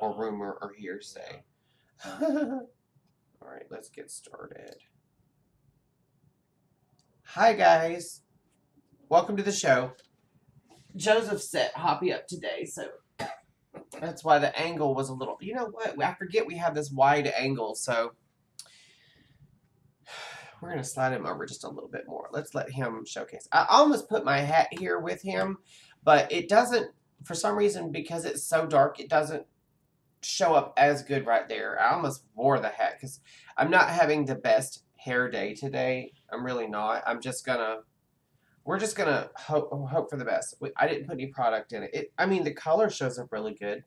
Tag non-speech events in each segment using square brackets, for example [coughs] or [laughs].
or rumor or hearsay. [laughs] All right, let's get started. Hi, guys. Welcome to the show. Joseph set Hoppy up today, so that's why the angle was a little. You know what? I forget we have this wide angle, so [sighs] we're going to slide him over just a little bit more. Let's let him showcase. I almost put my hat here with him, but it doesn't, for some reason, because it's so dark, it doesn't show up as good right there. I almost wore the hat because I'm not having the best hair day today. I'm really not. I'm just to, we're just to hope, hope for the best. I didn't put any product in it. it. I mean, the color shows up really good.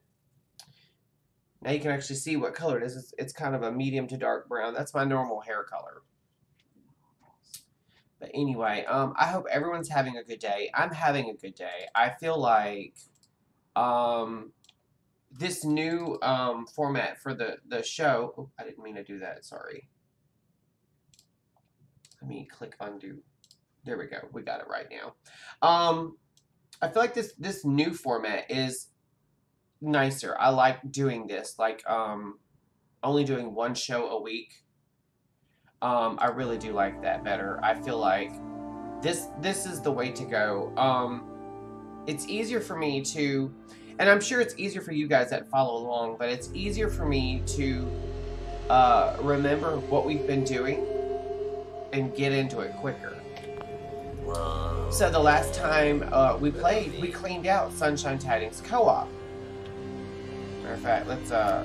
Now you can actually see what color it is. It's, it's kind of a medium to dark brown. That's my normal hair color. But anyway, um, I hope everyone's having a good day. I'm having a good day. I feel like um, this new um, format for the, the show... Oh, I didn't mean to do that. Sorry. Let me click undo. There we go. We got it right now. Um, I feel like this, this new format is nicer. I like doing this. Like, um, only doing one show a week um, I really do like that better. I feel like this this is the way to go. Um, it's easier for me to, and I'm sure it's easier for you guys that follow along, but it's easier for me to uh, remember what we've been doing and get into it quicker. Whoa. So the last time uh, we played, we cleaned out Sunshine Tidings Co-op. Matter of fact, let's uh,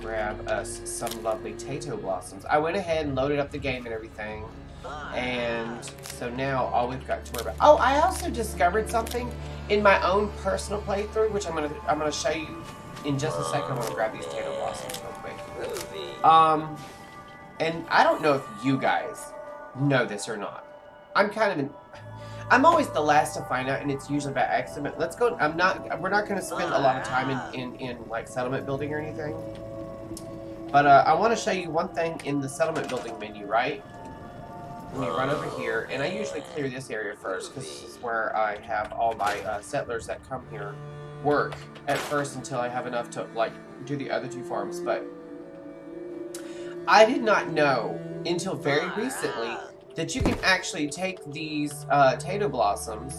grab us some lovely Tato Blossoms. I went ahead and loaded up the game and everything. And so now all we've got to worry about. Oh, I also discovered something in my own personal playthrough, which I'm gonna I'm gonna show you in just a second. I'm gonna grab these Tato Blossoms real quick. Um, and I don't know if you guys know this or not. I'm kind of an I'm always the last to find out, and it's usually by accident. Let's go. I'm not. We're not going to spend a lot of time in, in, in like settlement building or anything. But uh, I want to show you one thing in the settlement building menu, right? Let me run over here, and I usually clear this area first because this is where I have all my uh, settlers that come here work at first until I have enough to like do the other two farms. But I did not know until very recently that you can actually take these uh, Tato Blossoms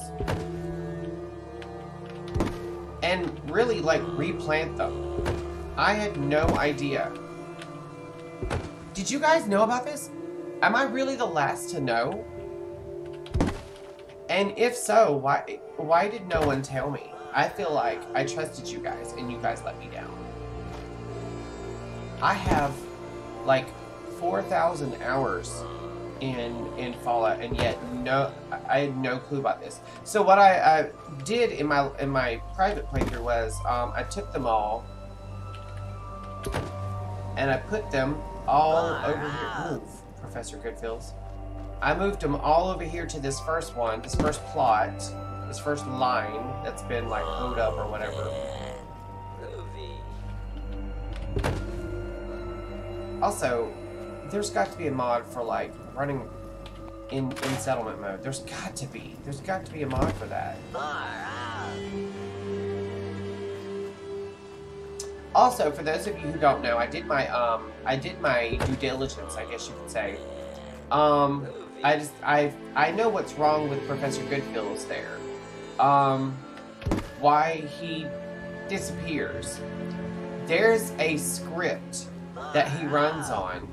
and really like replant them. I had no idea. Did you guys know about this? Am I really the last to know? And if so, why why did no one tell me? I feel like I trusted you guys and you guys let me down. I have like 4,000 hours in in Fallout, and yet no, I had no clue about this. So what I, I did in my in my private playthrough was um, I took them all and I put them all over here. Move, Professor Goodfeels. I moved them all over here to this first one, this first plot, this first line that's been like hoed up or whatever. Also, there's got to be a mod for like running in in settlement mode. There's got to be. There's got to be a mod for that. Also, for those of you who don't know, I did my um I did my due diligence, I guess you could say. Um I just I I know what's wrong with Professor Goodfeels there. Um why he disappears. There's a script that he runs on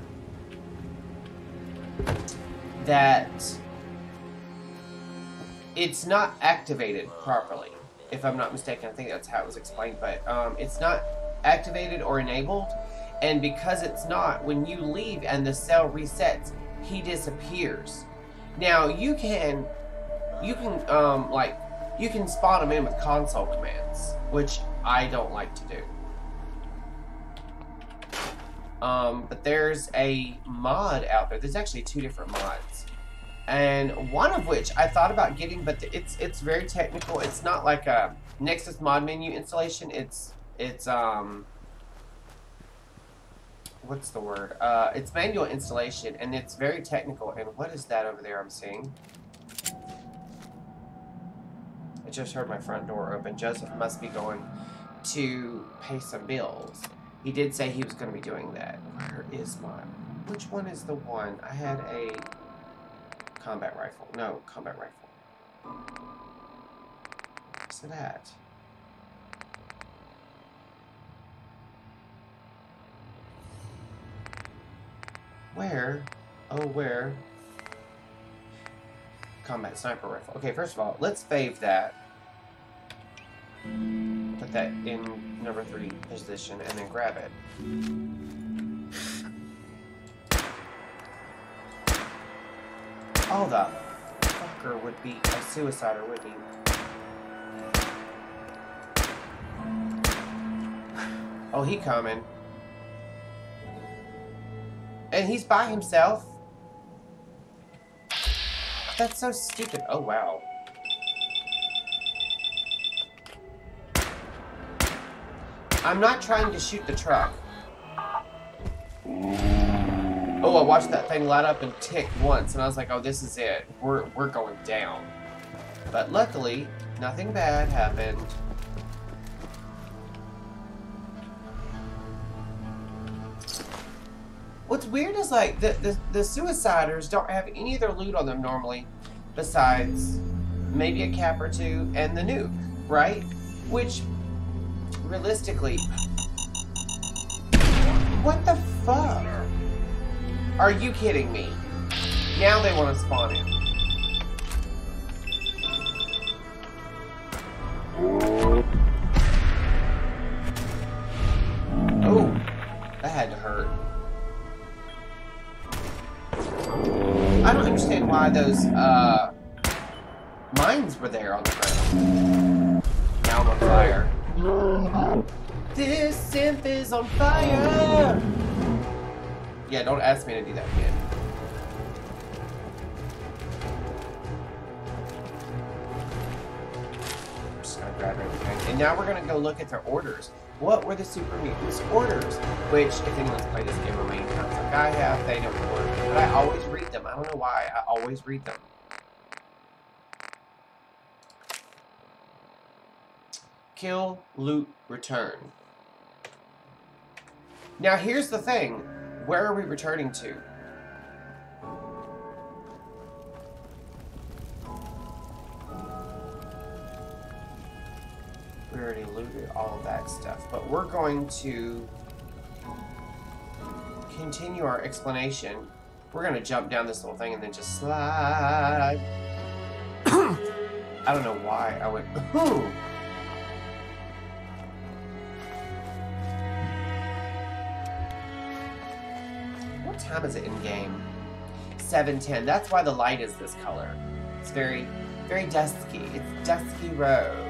that it's not activated properly, if I'm not mistaken. I think that's how it was explained, but um, it's not activated or enabled. And because it's not, when you leave and the cell resets, he disappears. Now you can, you can um, like, you can spawn him in with console commands, which I don't like to do. Um, but there's a mod out there. There's actually two different mods. And one of which I thought about getting, but it's it's very technical. It's not like a Nexus mod menu installation. It's it's um what's the word? Uh, it's manual installation, and it's very technical. And what is that over there I'm seeing? I just heard my front door open. Joseph must be going to pay some bills. He did say he was going to be doing that. Where is my... Which one is the one? I had a combat rifle. No, combat rifle. What's it Where? Oh, where? Combat sniper rifle. Okay, first of all, let's fave that. Put that in number three position and then grab it. Oh, the fucker would be a suicider, would he? Oh, he coming. And he's by himself? That's so stupid. Oh, wow. I'm not trying to shoot the truck. Oh, I watched that thing light up and tick once, and I was like, oh, this is it. We're, we're going down. But luckily, nothing bad happened. What's weird is like the, the the suiciders don't have any of their loot on them normally, besides maybe a cap or two and the nuke, right? Which realistically, what the fuck? Are you kidding me? Now they want to spawn in. On fire! Yeah, don't ask me to do that again. Just gonna grab everything. And now we're gonna go look at their orders. What were the Super Mutants' orders? Which, if anyone's played this game a million times like I have, they know the orders. But I always read them. I don't know why. I always read them. Kill, loot, return. Now here's the thing. Where are we returning to? We already looted all that stuff, but we're going to continue our explanation. We're going to jump down this little thing and then just slide. [coughs] I don't know why I went, [coughs] ooh. Time is it in game? 7.10. That's why the light is this color. It's very, very dusky. It's dusky rose.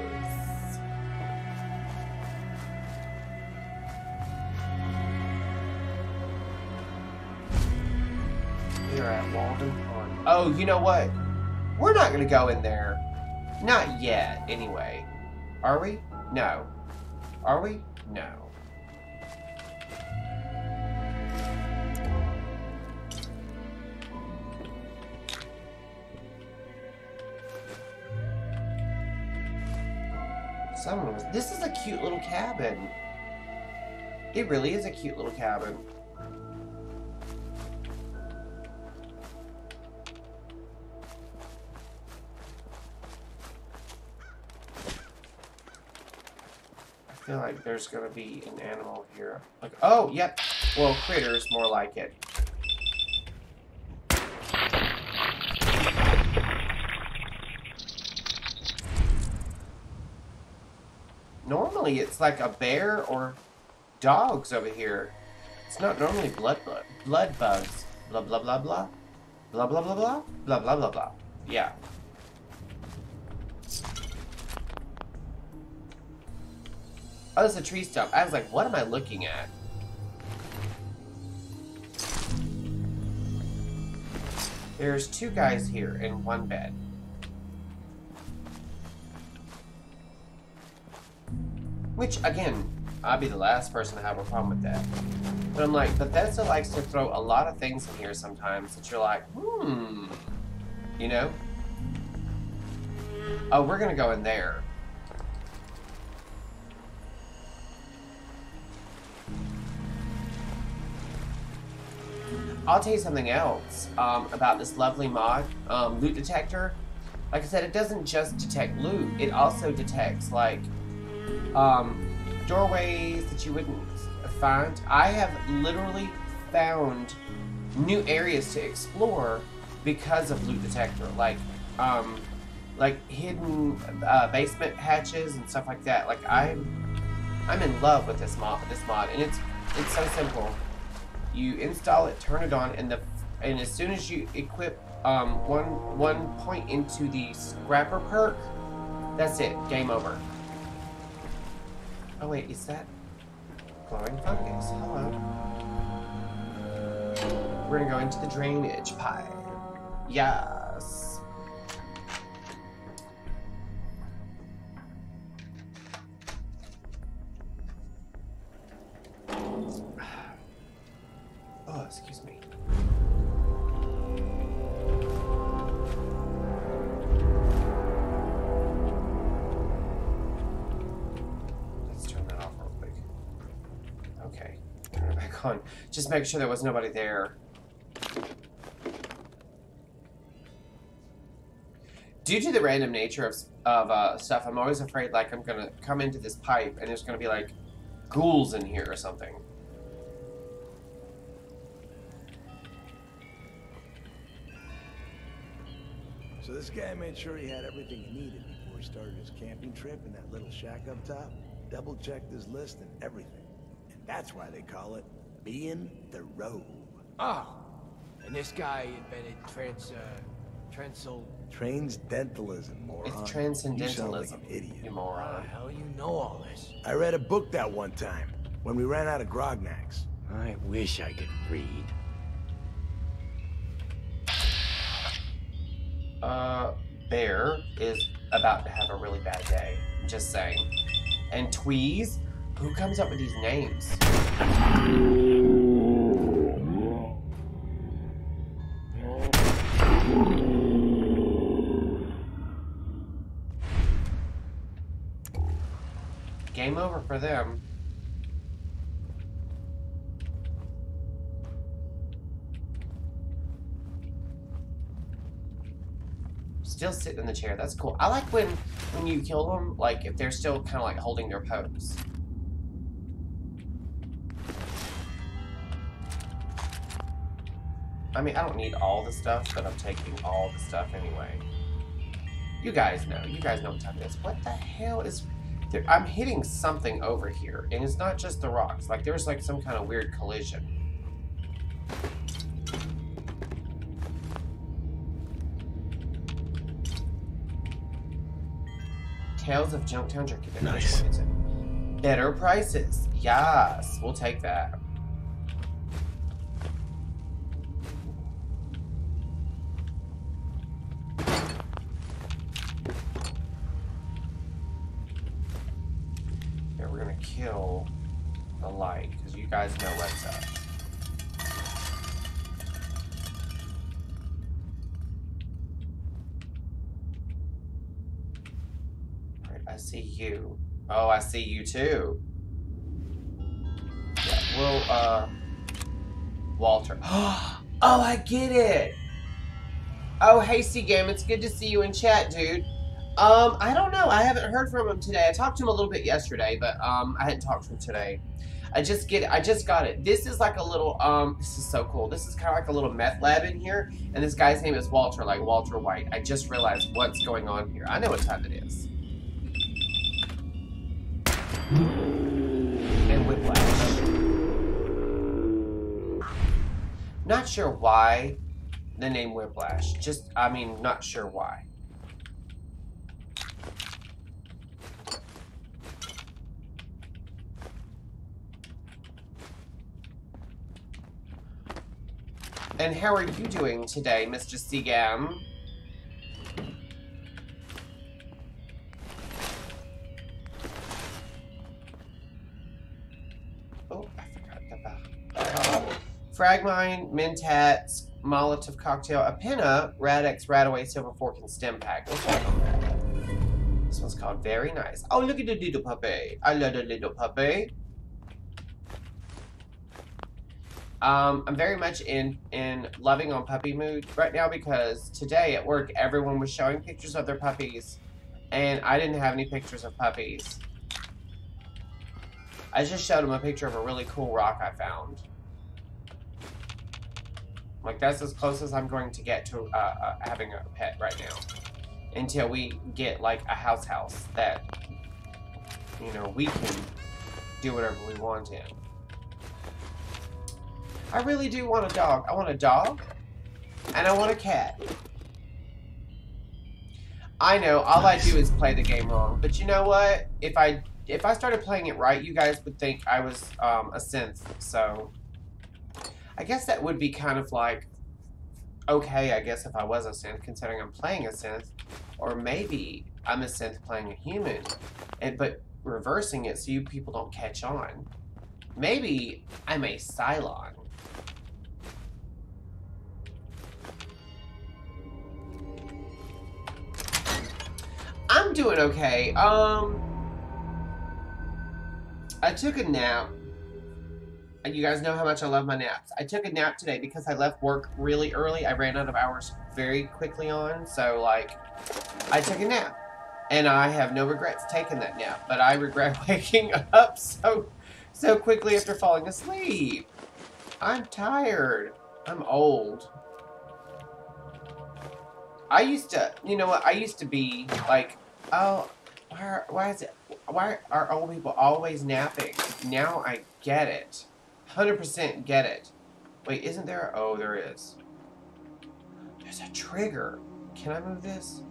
We are at Walden Pond. Oh, you know what? We're not going to go in there. Not yet, anyway. Are we? No. Are we? No. This is a cute little cabin. It really is a cute little cabin. I feel like there's gonna be an animal here. Like, oh, yep. Well, critters, more like it. Normally, it's like a bear or dogs over here. It's not normally blood blood bugs. Blah blah blah blah. Blah blah blah blah. Blah blah blah blah. Yeah. Oh, there's a tree stump. I was like, what am I looking at? There's two guys here in one bed. Which, again, I'd be the last person to have a problem with that. But I'm like, Bethesda likes to throw a lot of things in here sometimes that you're like, hmm, you know? Oh, we're gonna go in there. I'll tell you something else um, about this lovely mod, um, Loot Detector. Like I said, it doesn't just detect loot, it also detects, like, um, doorways that you wouldn't find. I have literally found new areas to explore because of loot detector, like um, like hidden uh, basement hatches and stuff like that. Like I'm I'm in love with this mod. This mod, and it's it's so simple. You install it, turn it on, and the and as soon as you equip um, one one point into the scrapper perk, that's it. Game over. Oh wait, is that glowing fungus? Hello. We're gonna go into the drainage pipe. Yes. [sighs] Oh, excuse me. Just make sure there was nobody there. Due to the random nature of, of uh, stuff, I'm always afraid like I'm gonna come into this pipe and there's gonna be like ghouls in here or something. So this guy made sure he had everything he needed before he started his camping trip in that little shack up top. Double checked his list and everything. And that's why they call it being the rogue. Oh, and this guy invented trans, uh, transol... Transcendentalism, moron. It's transcendentalism, You sound like transcendentalism, an idiot. you How moron. the hell you know all this? I read a book that one time when we ran out of Grognaks. I wish I could read. Uh, Bear is about to have a really bad day. Just saying. And Tweez? Who comes up with these names? For them. Still sitting in the chair. That's cool. I like when when you kill them, like if they're still kind of like holding their pose. I mean, I don't need all the stuff, but I'm taking all the stuff anyway. You guys know. You guys know what time it is. What the hell is... There, I'm hitting something over here, and it's not just the rocks. Like, there's like some kind of weird collision. Tales of Junktown Jerky. Nice. Better prices. Yes, we'll take that. Oh, I see you too. Yeah, we'll, uh, Walter. [gasps] Oh, I get it. Oh, hey, C-Game, it's good to see you in chat, dude. Um, I don't know. I haven't heard from him today. I talked to him a little bit yesterday, but, um, I hadn't talked to him today. I just get it. I just got it. This is like a little, um, this is so cool. This is kind of like a little meth lab in here, and this guy's name is Walter, like Walter White. I just realized what's going on here. I know what time it is. And Whiplash. Not sure why the name Whiplash. Just, I mean, not sure why. And how are you doing today, Mr. Seagam? Fragmine, Mentats, Molotov Cocktail, a Pinna, Rad-X, Radaway, Silver Fork, and Stimpak. This one, this one's called Very Nice. Oh, look at the little puppy. I love the little puppy. Um, I'm very much in in loving on puppy mood right now because today at work everyone was showing pictures of their puppies, and I didn't have any pictures of puppies. I just showed them a picture of a really cool rock I found. Like that's as close as I'm going to get to uh, uh, having a pet right now, until we get like a house house that you know we can do whatever we want in. I really do want a dog. I want a dog, and I want a cat. I know all I do is play the game wrong, but you know what? If I if I started playing it right, you guys would think I was um, a synth. So I guess that would be kind of like okay. I guess if I was a synth, considering I'm playing a synth, or maybe I'm a synth playing a human, and but reversing it so you people don't catch on. Maybe I'm a Cylon. I'm doing okay. Um, I took a nap. And you guys know how much I love my naps. I took a nap today because I left work really early. I ran out of hours very quickly on. So, like, I took a nap. And I have no regrets taking that nap. But I regret [laughs] waking up so, so quickly after falling asleep. I'm tired. I'm old. I used to, you know what? I used to be like, oh, why, why is it? Why are old people always napping? Now I get it. 100% get it. Wait, isn't there? Oh, there is. There's a trigger. Can I move this?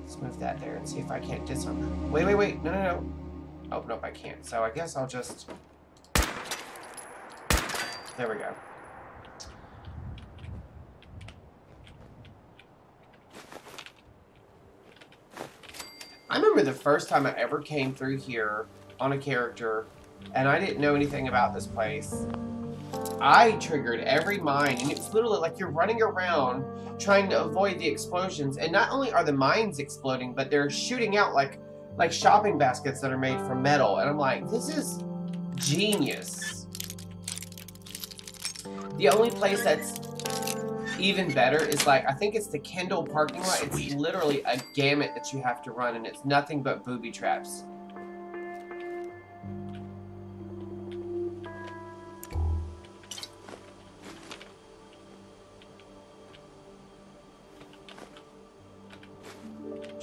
Let's move that there and see if I can't disarm. Wait, wait, wait. No, no, no. Oh, nope, I can't. So I guess I'll just... There we go. I remember the first time I ever came through here on a character and I didn't know anything about this place. I triggered every mine and it's literally like you're running around trying to avoid the explosions and not only are the mines exploding but they're shooting out like like shopping baskets that are made from metal and I'm like this is genius. The only place that's even better is like I think it's the Kendall parking lot. It's literally a gamut that you have to run, and it's nothing but booby traps.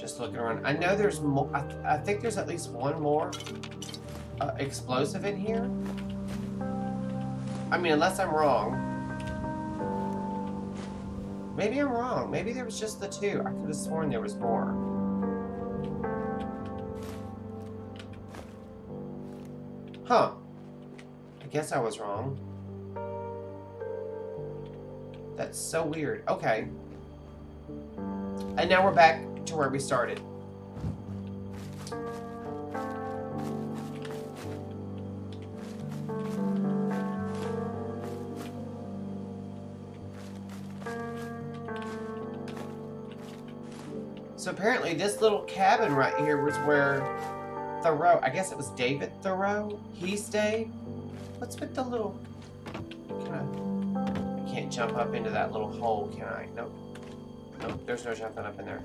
Just looking around. I know there's more. I, th I think there's at least one more uh, explosive in here. I mean, unless I'm wrong. Maybe I'm wrong. Maybe there was just the two. I could have sworn there was more. Huh. I guess I was wrong. That's so weird. Okay. And now we're back to where we started. So apparently this little cabin right here was where Thoreau, I guess it was David Thoreau, he stayed. What's with the little, can I, I can't jump up into that little hole, can I? Nope. Nope, there's no jumping up in there.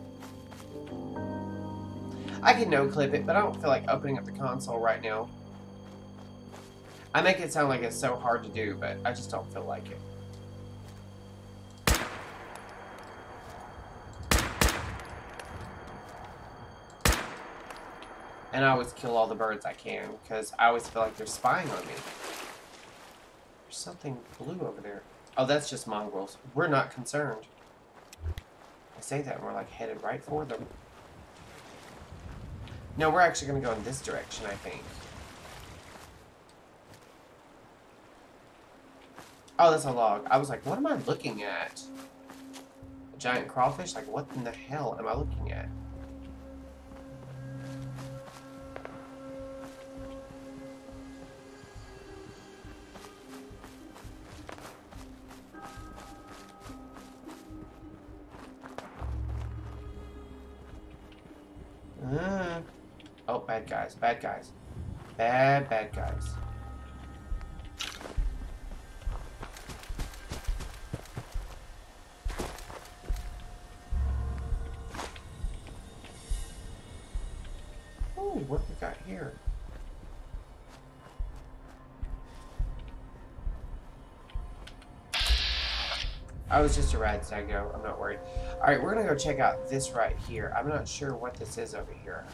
I can no clip it, but I don't feel like opening up the console right now. I make it sound like it's so hard to do, but I just don't feel like it. And I always kill all the birds I can, because I always feel like they're spying on me. There's something blue over there. Oh, that's just mongrels. We're not concerned. I say that and we're like headed right for them. No, we're actually going to go in this direction, I think. Oh, that's a log. I was like, what am I looking at? A giant crawfish? Like, what in the hell am I looking at? Bad guys. Bad, bad guys. Ooh, what we got here? I was just a rad so I'm not worried. Alright, we're gonna go check out this right here. I'm not sure what this is over here.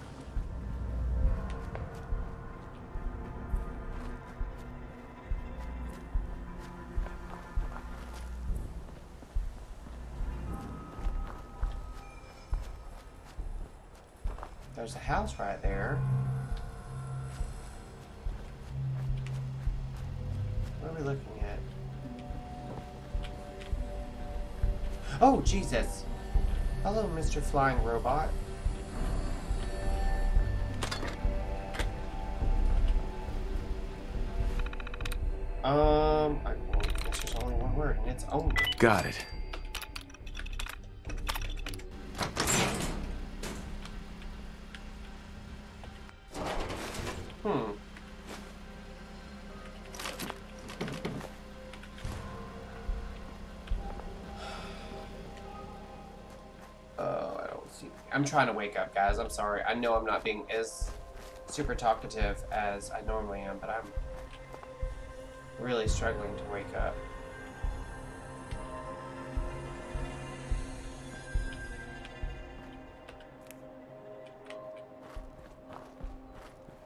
House right there. What are we looking at? Oh, Jesus. Hello, Mr. Flying Robot. Um, I, this is only one word, and it's only. Got it. Trying to wake up, guys. I'm sorry. I know I'm not being as super talkative as I normally am, but I'm really struggling to wake up.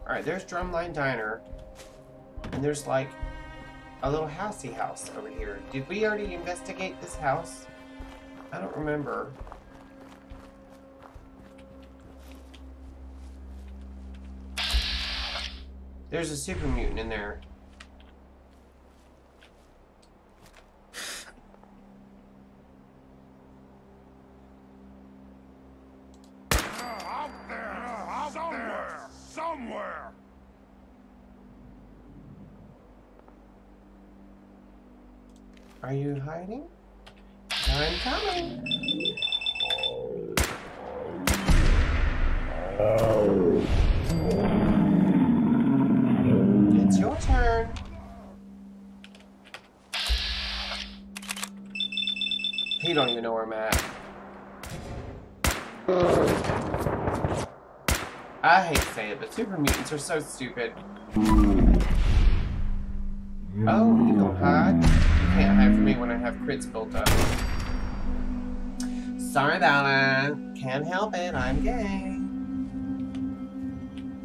Alright, there's Drumline Diner. And there's like a little housey house over here. Did we already investigate this house? I don't remember. There's a super mutant in there. Out there! Out somewhere! Somewhere! Are you hiding? I'm coming. It's your turn. He don't even know where I'm at. I hate to say it, but super mutants are so stupid. Oh, you don't? You can't hide from me when I have crits built up. Sorry about it. Can't help it. I'm gay.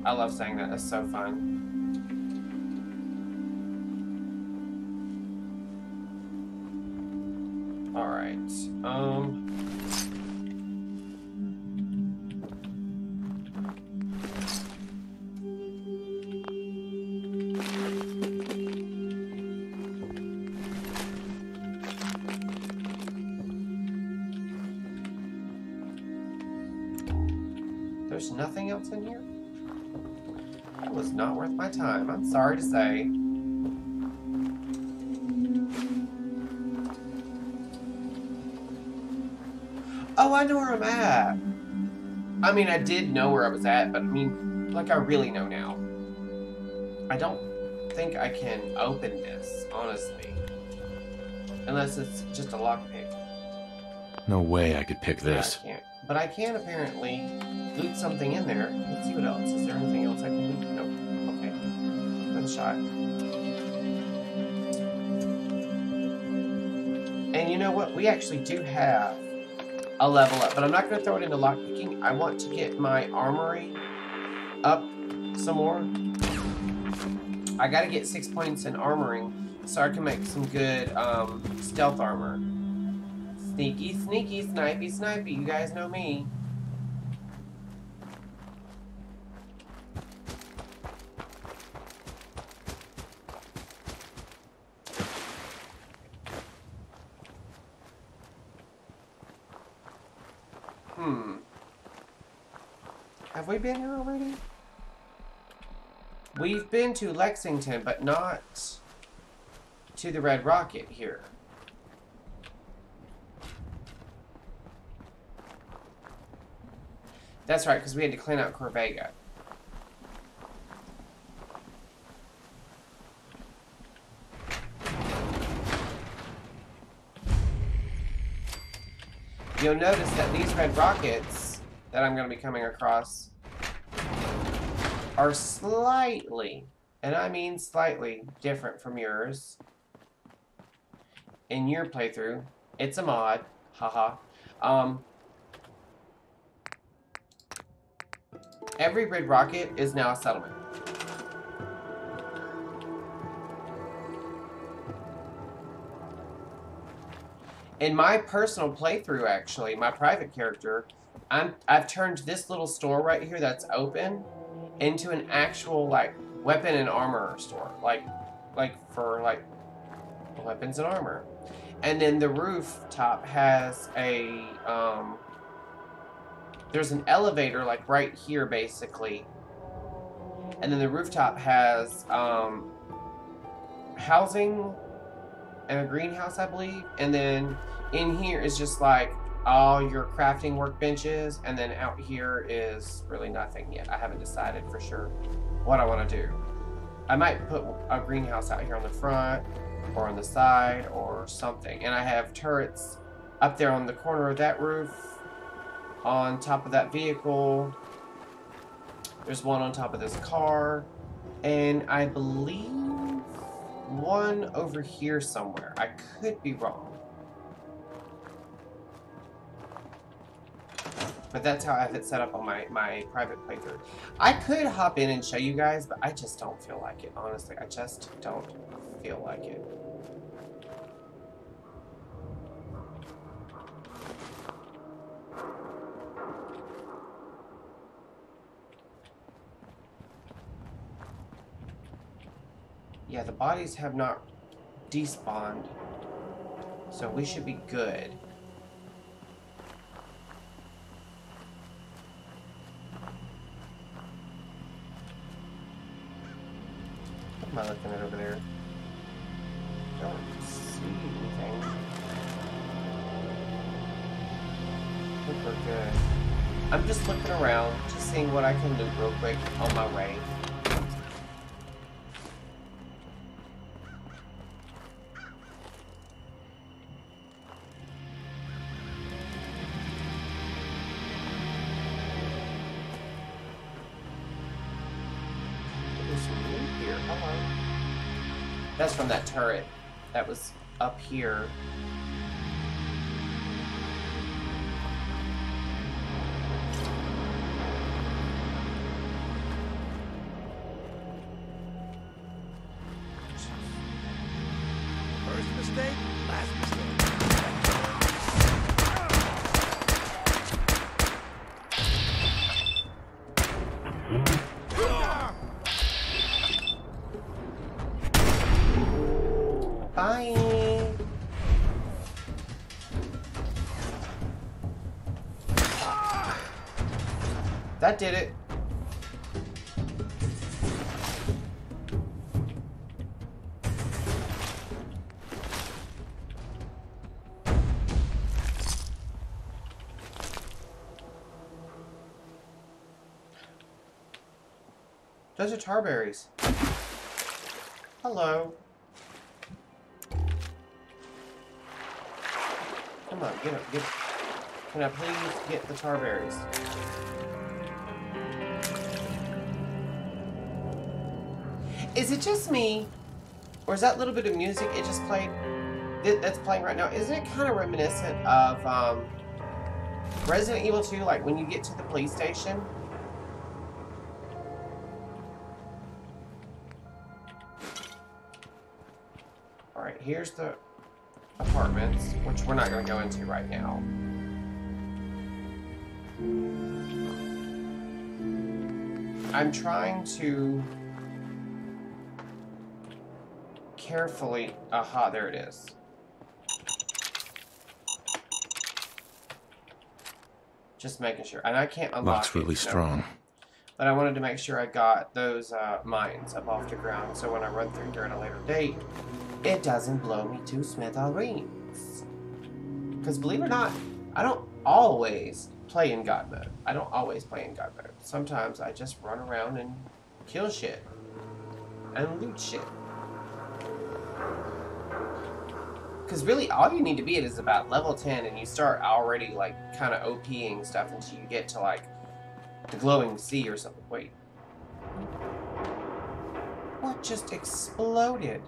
I love saying that. That's so fun. Alright. Um. Sorry to say. Oh, I know where I'm at. I mean, I did know where I was at, but I mean, like, I really know now. I don't think I can open this, honestly. Unless it's just a lockpick. No way I could pick this. Yeah, I can't. But I can apparently loot something in there. Let's see what else. Is there anything else I can loot? Good shot. And you know what? We actually do have a level up, but I'm not going to throw it into lockpicking. I want to get my armory up some more. I got to get six points in armoring so I can make some good um, stealth armor. Sneaky, sneaky, snipey, snipey. You guys know me. Hmm. Have we been here already? We've been to Lexington, but not to the Red Rocket here. That's right, because we had to clean out Corvega. You'll notice that these red rockets that I'm going to be coming across are slightly, and I mean slightly, different from yours. In your playthrough, it's a mod, haha. Um, every red rocket is now a settlement. In my personal playthrough, actually, my private character, I'm I've turned this little store right here that's open into an actual like weapon and armor store, like like for like weapons and armor. And then the rooftop has a um there's an elevator like right here basically. And then the rooftop has um housing and a greenhouse, I believe. And then in here is just like all your crafting workbenches, and then out here is really nothing yet. I haven't decided for sure what I want to do. I might put a greenhouse out here on the front, or on the side, or something. And I have turrets up there on the corner of that roof, on top of that vehicle. There's one on top of this car, and I believe one over here somewhere. I could be wrong. But that's how I have it set up on my, my private playthrough. I could hop in and show you guys, but I just don't feel like it, honestly. I just don't feel like it. Yeah, the bodies have not despawned. So we should be good. Seeing what I can loot real quick on my way. Here. Hello. That's from that turret that was up here. That did it. Those are tarberries. Hello. Come on, get up, get. Can I please get the tarberries? Is it just me, or is that little bit of music it just played that- that's playing right now? Isn't it kind of reminiscent of um, Resident Evil 2? Like when you get to the police station. All right, here's the apartments, which we're not going to go into right now. I'm trying to carefully. Aha, there it is. Just making sure, and I can't unlock. Lock's really so- strong. But I wanted to make sure I got those uh, mines up off the ground, so when I run through here at a later date, it doesn't blow me to smithereens. Because believe it or not, I don't always play in God mode. I don't always play in God mode. Sometimes I just run around and kill shit. And loot shit. Because really, all you need to be at is about level 10, and you start already, like, kind of OPing stuff until you get to, like, the glowing sea or something. Wait. What just exploded.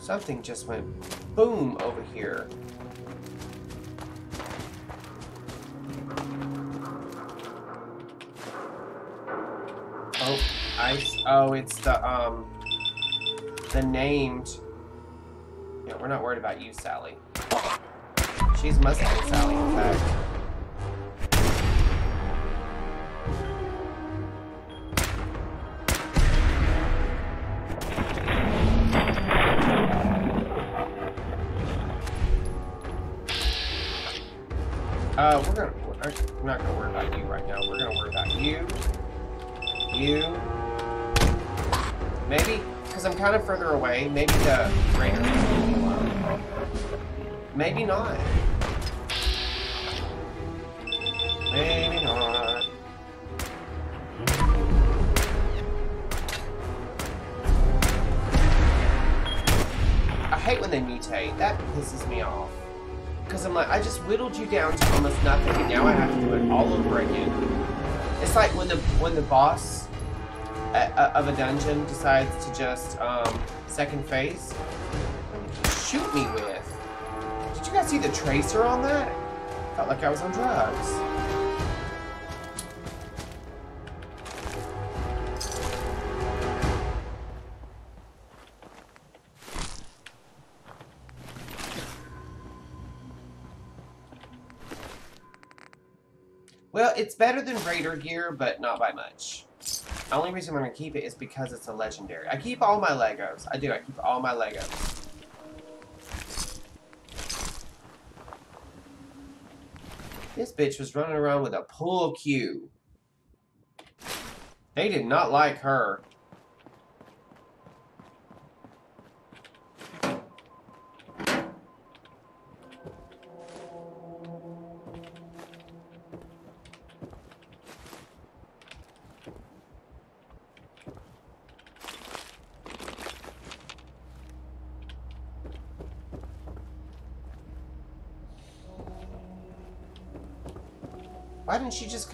Something just went boom over here. Oh, ice. Oh, it's the, um, the named. Yeah, we're not worried about you, Sally. She's Mustang Sally, in fact. Further away, maybe the leave me alone. Maybe not. Maybe not. I hate when they mutate. That pisses me off. Because I'm like, I just whittled you down to almost nothing, and now I have to do it all over again. It's like when the when the boss of a dungeon decides to just um, second phase. Shoot me with. Did you guys see the tracer on that? Felt like I was on drugs. Well, it's better than Raider gear, but not by much. The only reason I'm going to keep it is because it's a legendary. I keep all my Legos. I do. I keep all my Legos. This bitch was running around with a pool cue. They did not like her.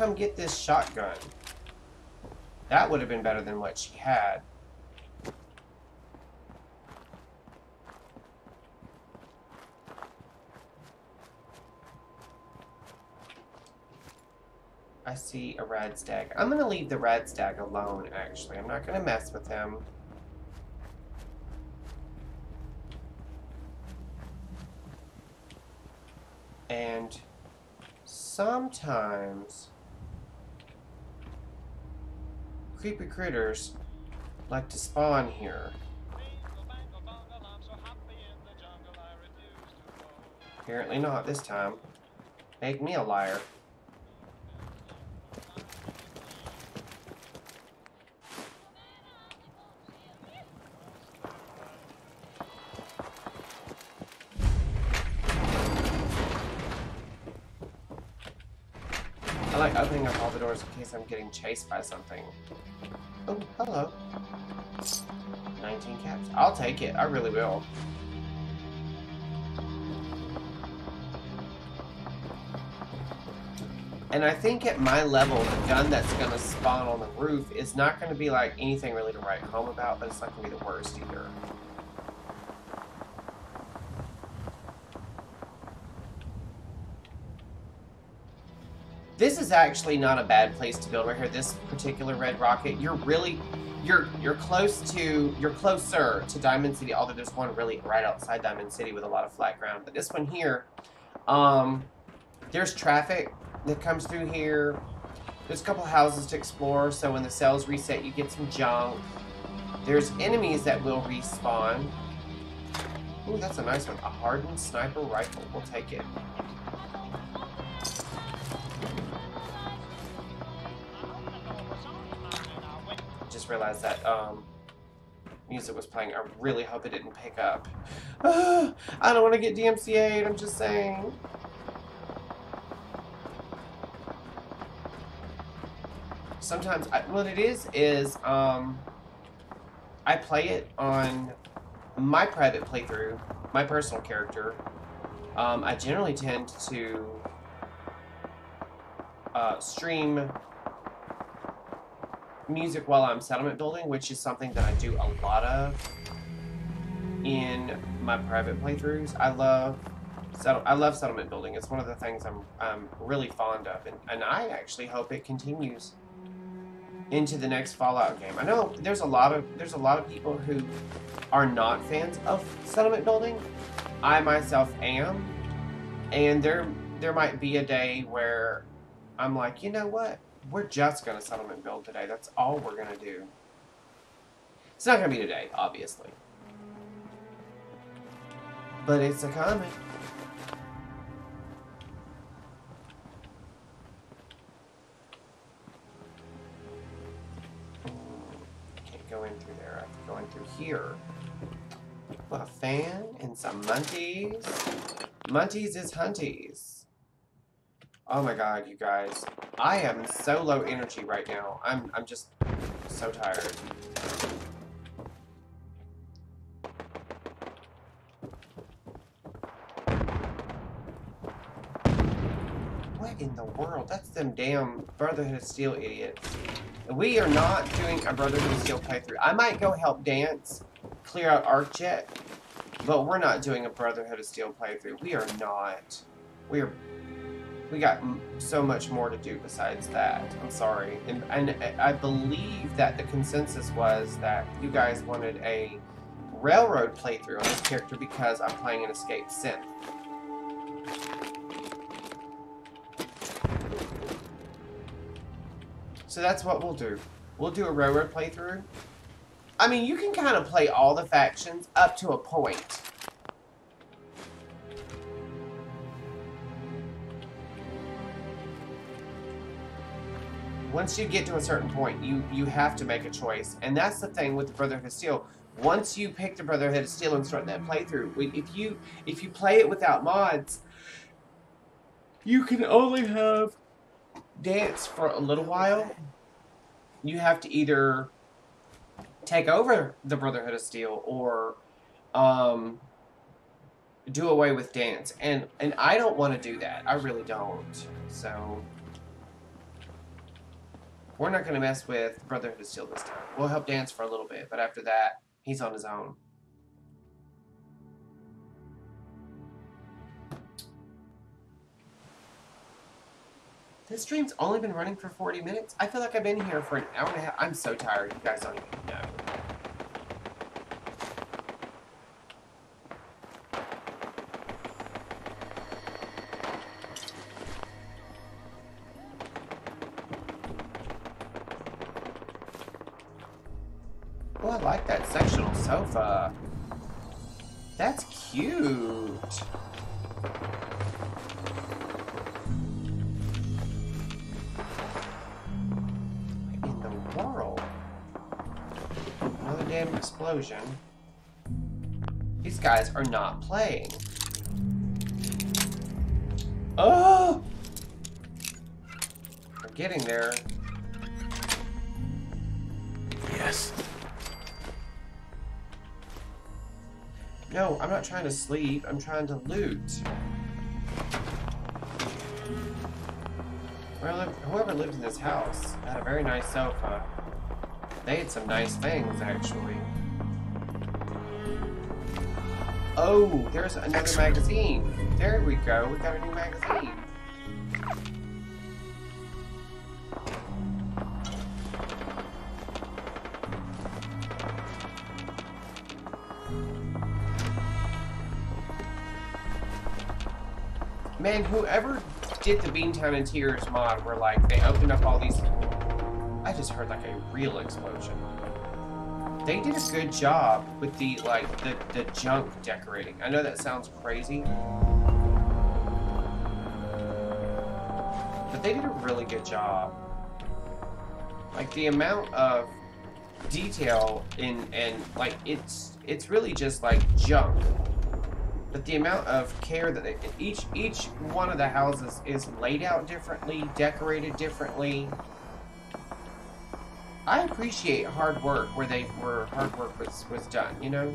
Come get this shotgun? That would have been better than what she had. I see a red stag. I'm gonna leave the red stag alone, actually. I'm not gonna mess with him. And sometimes creepy critters like to spawn here. Apparently not this time. Make me a liar. I like opening up all the doors in case I'm getting chased by something. Oh, hello. 19 caps. I'll take it. I really will. And I think at my level, the gun that's going to spawn on the roof is not going to be like anything really to write home about, but it's not going to be the worst either. Actually not a bad place to build right here. This particular red rocket, you're really, you're you're close to, you're closer to Diamond City. Although there's one really right outside Diamond City with a lot of flat ground. But this one here, um, there's traffic that comes through here. There's a couple houses to explore. So when the cells reset, you get some junk. There's enemies that will respawn. Ooh, that's a nice one. A hardened sniper rifle. We'll take it. Realized that um, music was playing. I really hope it didn't pick up. [sighs] I don't want to get DMCA'd, I'm just saying. Sometimes, I, what it is, is um, I play it on my private playthrough, my personal character. Um, I generally tend to uh, stream music while I'm settlement building, which is something that I do a lot of in my private playthroughs. I love settle I love settlement building. It's one of the things I'm I'm really fond of, and, and I actually hope it continues into the next Fallout game. I know there's a lot of there's a lot of people who are not fans of settlement building. I myself am, and there there might be a day where I'm like, you know what? We're just gonna settlement build today. That's all we're gonna do. It's not gonna be today, obviously. But it's a coming. Can't go in through there. I to through here. A fan and some munties. Munties is hunties. Oh my god, you guys. I am so low energy right now. I'm I'm just so tired. What in the world? That's them damn Brotherhood of Steel idiots. We are not doing a Brotherhood of Steel playthrough. I might go help Danse clear out ArcJet, but we're not doing a Brotherhood of Steel playthrough. We are not. We are. We got so much more to do besides that. I'm sorry, and and I believe that the consensus was that you guys wanted a railroad playthrough on this character because I'm playing an escape synth. So that's what we'll do. We'll do a railroad playthrough. I mean, you can kind of play all the factions up to a point. Once you get to a certain point, you you have to make a choice, and that's the thing with the Brotherhood of Steel. Once you pick the Brotherhood of Steel and start that playthrough, if you if you play it without mods, you can only have Danse for a little while. You have to either take over the Brotherhood of Steel or um, do away with Danse. And and I don't want to do that. I really don't. So we're not going to mess with Brotherhood of Steel this time. We'll help Danse for a little bit, but after that, he's on his own. This stream's only been running for 40 minutes. I feel like I've been here for an hour and a half. I'm so tired. You guys don't even know. Playing. Oh! We're getting there. Yes. No, I'm not trying to sleep. I'm trying to loot. Whoever lived, whoever lived in this house had a very nice sofa. They had some nice things, actually. Oh, there's another Excellent. magazine. There we go. We got a new magazine. Man, whoever did the Beantown Interiors mod where like they opened up all these I just heard like a real explosion. They did a good job with the like the, the junk decorating. I know that sounds crazy. But they did a really good job. Like the amount of detail in and like it's it's really just like junk but the amount of care that they each each one of the houses is laid out differently decorated differently i appreciate hard work where they where hard work was was done you know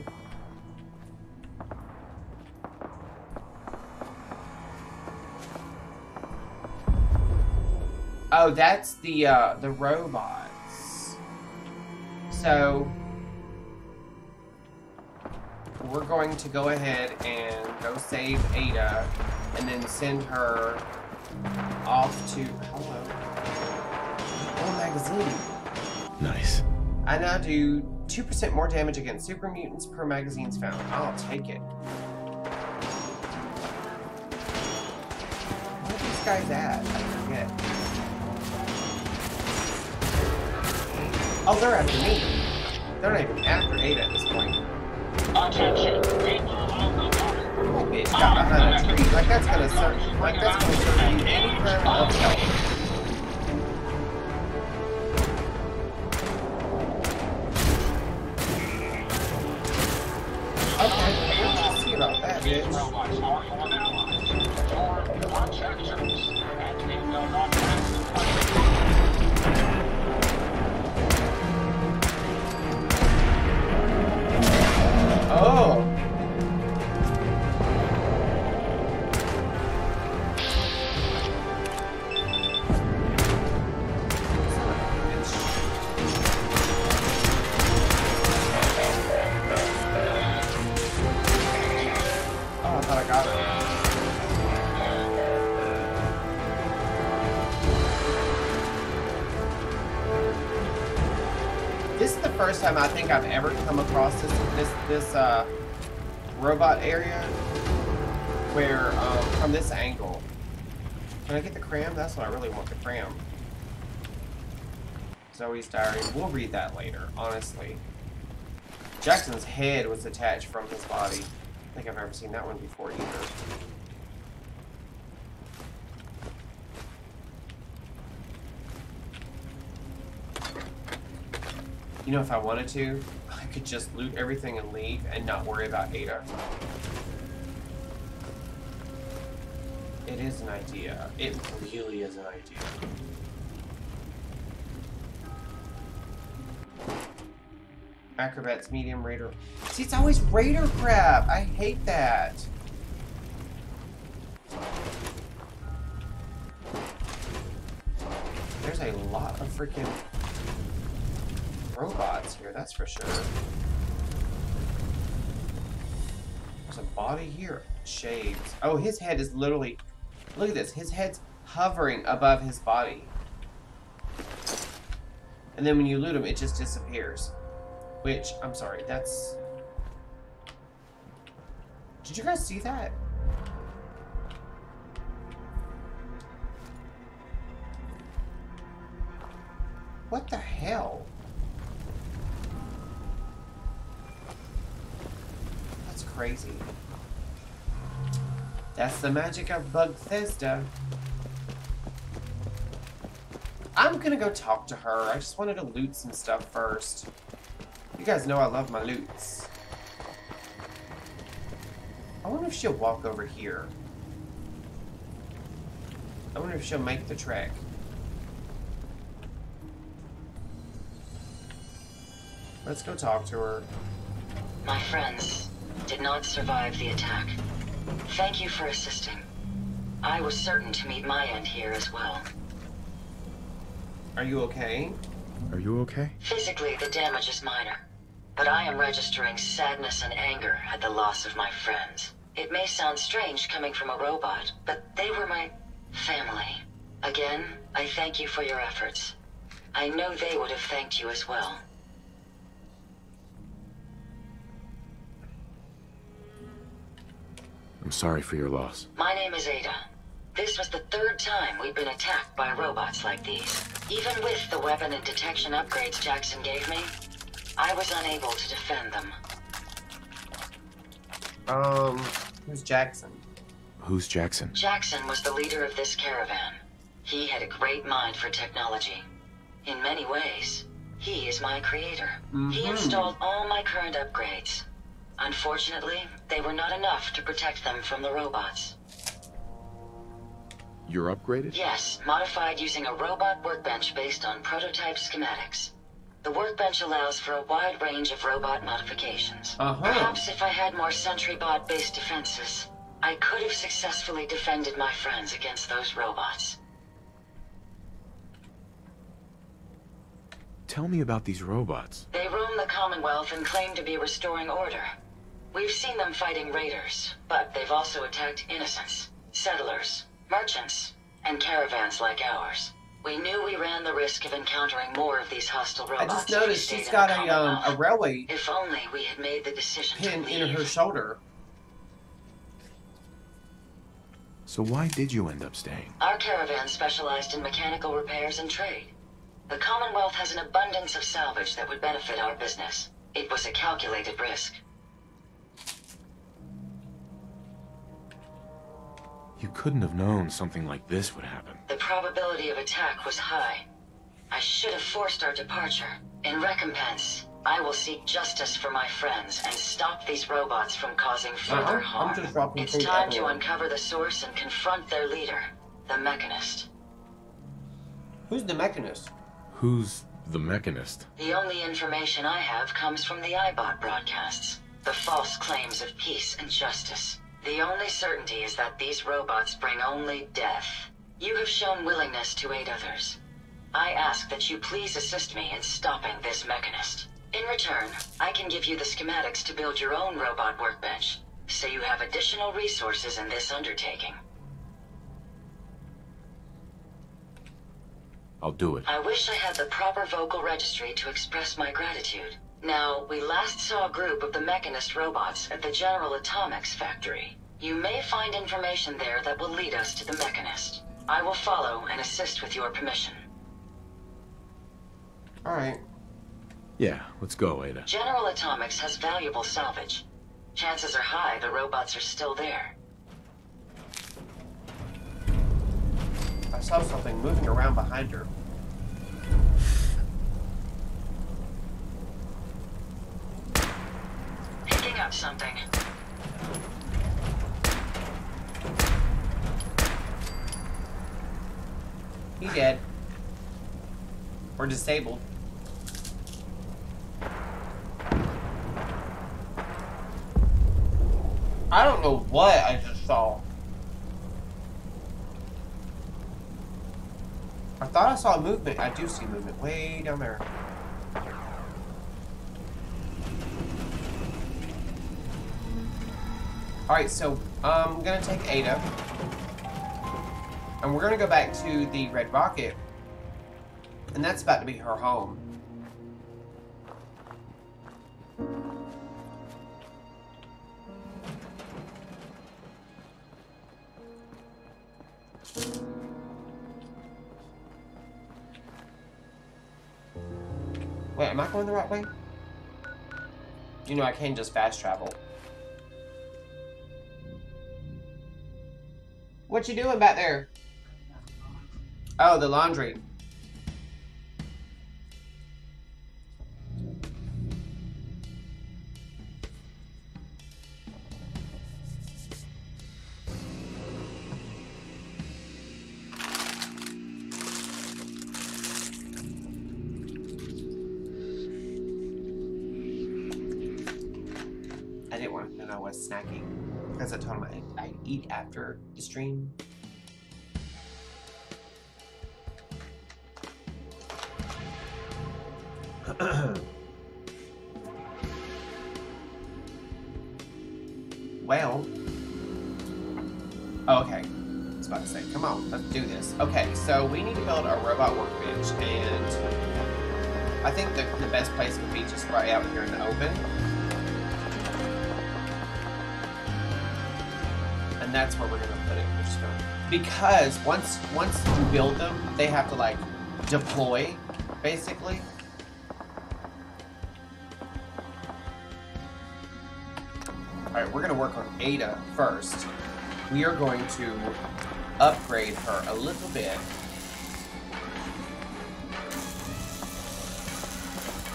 Oh, that's the uh, the robots. So we're going to go ahead and go save Ada, and then send her off to hello. Oh, magazine. Nice. I now do 2% more damage against super mutants per magazines found. I'll take it. Where are these guys at? I forget. Oh, they're after me. They're not even after Ada at this point. Attention. Oh, bitch got behind a tree. Like that's gonna serve. Like that's gonna serve you any kind of help. Is the first time I think I've ever come across this this this uh, robot area where um, from this angle. Can I get the cram? That's what I really want the cram. Zoe's diary. We'll read that later. Honestly, Jackson's head was attached from his body. I think I've ever seen that one before either. You know, if I wanted to, I could just loot everything and leave and not worry about Ada. It is an idea. It really is an idea. Acrobats, medium, raider. See, it's always raider crap. I hate that. There's a lot of freaking robots here, that's for sure. There's a body here. Shades. Oh, his head is literally. Look at this. His head's hovering above his body. And then when you loot him, it just disappears. Which, I'm sorry, that's. Did you guys see that? What the hell? Crazy. That's the magic of Bugthesda. I'm gonna go talk to her. I just wanted to loot some stuff first. You guys know I love my loots. I wonder if she'll walk over here. I wonder if she'll make the trek. Let's go talk to her. My friends did not survive the attack. Thank you for assisting. I was certain to meet my end here as well. Are you okay? Are you okay? Physically, the damage is minor, but I am registering sadness and anger at the loss of my friends. It may sound strange coming from a robot, but they were my family. Again, I thank you for your efforts. I know they would have thanked you as well. I'm sorry for your loss. My name is Ada. This was the third time we've been attacked by robots like these. Even with the weapon and detection upgrades Jackson gave me, I was unable to defend them. Um, who's Jackson? Who's Jackson? Jackson was the leader of this caravan. He had a great mind for technology. In many ways, he is my creator. He Mhm. installed all my current upgrades. Unfortunately, they were not enough to protect them from the robots. You're upgraded? Yes, modified using a robot workbench based on prototype schematics. The workbench allows for a wide range of robot modifications. Uh-huh. Perhaps if I had more sentry bot based defenses, I could have successfully defended my friends against those robots. Tell me about these robots. They roam the Commonwealth and claim to be restoring order. We've seen them fighting raiders, but they've also attacked innocents, settlers, merchants, and caravans like ours. We knew we ran the risk of encountering more of these hostile I just noticed she's got a um a railway If only we had made the decision pin to in her shoulder. So why did you end up staying? Our caravan specialized in mechanical repairs and trade. The Commonwealth has an abundance of salvage that would benefit our business. It was a calculated risk. You couldn't have known something like this would happen. The probability of attack was high. I should have forced our departure. In recompense, I will seek justice for my friends and stop these robots from causing further Uh-huh. I'm harm. just It's food time to uncover the source and confront their leader, the Mechanist. Who's the mechanist? Who's the mechanist? The only information I have comes from the Eyebot broadcasts. The false claims of peace and justice. The only certainty is that these robots bring only death. You have shown willingness to aid others. I ask that you please assist me in stopping this mechanist. In return, I can give you the schematics to build your own robot workbench, so you have additional resources in this undertaking. I'll do it. I wish I had the proper vocal registry to express my gratitude. Now, we last saw a group of the Mechanist robots at the General Atomics factory. You may find information there that will lead us to the Mechanist. I will follow and assist with your permission. Alright. Yeah, let's go, Ada. General Atomics has valuable salvage. Chances are high the robots are still there. I saw something moving around behind her. Picking up something. He dead. Or disabled. I don't know what I just saw. I thought I saw a movement. I do see movement way down there. Alright, so um, I'm gonna take Ada. And we're gonna go back to the Red Rocket. And that's about to be her home. Wait, am I going the right way? You know, I can just fast travel. What you doing back there? Oh, the laundry. The stream. [coughs] well, oh, okay. I was about to say, come on, let's do this. Okay, so we need to build a robot workbench, and I think the, the best place would be just right out here in the open. and that's where we're gonna put because once once you build them, they have to like deploy, basically. All right, we're gonna work on Ada first. We are going to upgrade her a little bit.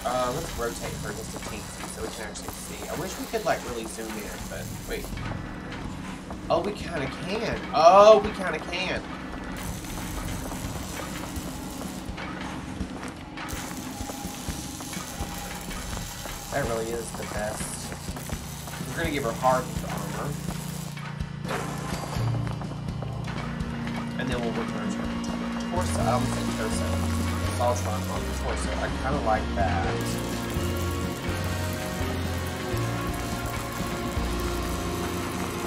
Uh, let's rotate her just a teensy so we can actually see. I wish we could like really zoom in, but wait. Oh, we kind of can. Oh, we kind of can. That really is the best. We're gonna give her hardened armor. And then we'll return her. Torso, I almost said torso. Assaultron on the torso. I kind of like that.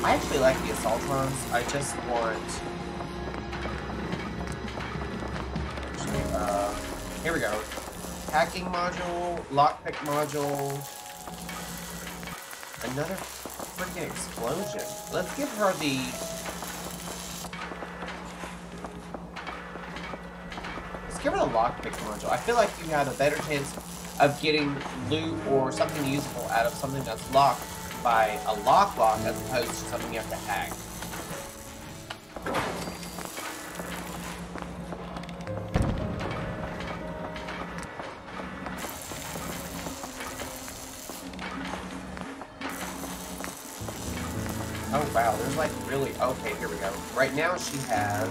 I actually like the Assaultrons. I just want... Uh, here we go. Hacking module, lockpick module. Another freaking explosion. Let's give her the... Let's give her the lockpick module. I feel like you have a better chance of getting loot or something useful out of something that's locked by a lock lock as opposed to something you have to hack. Oh wow, there's like really okay, here we go. Right now she has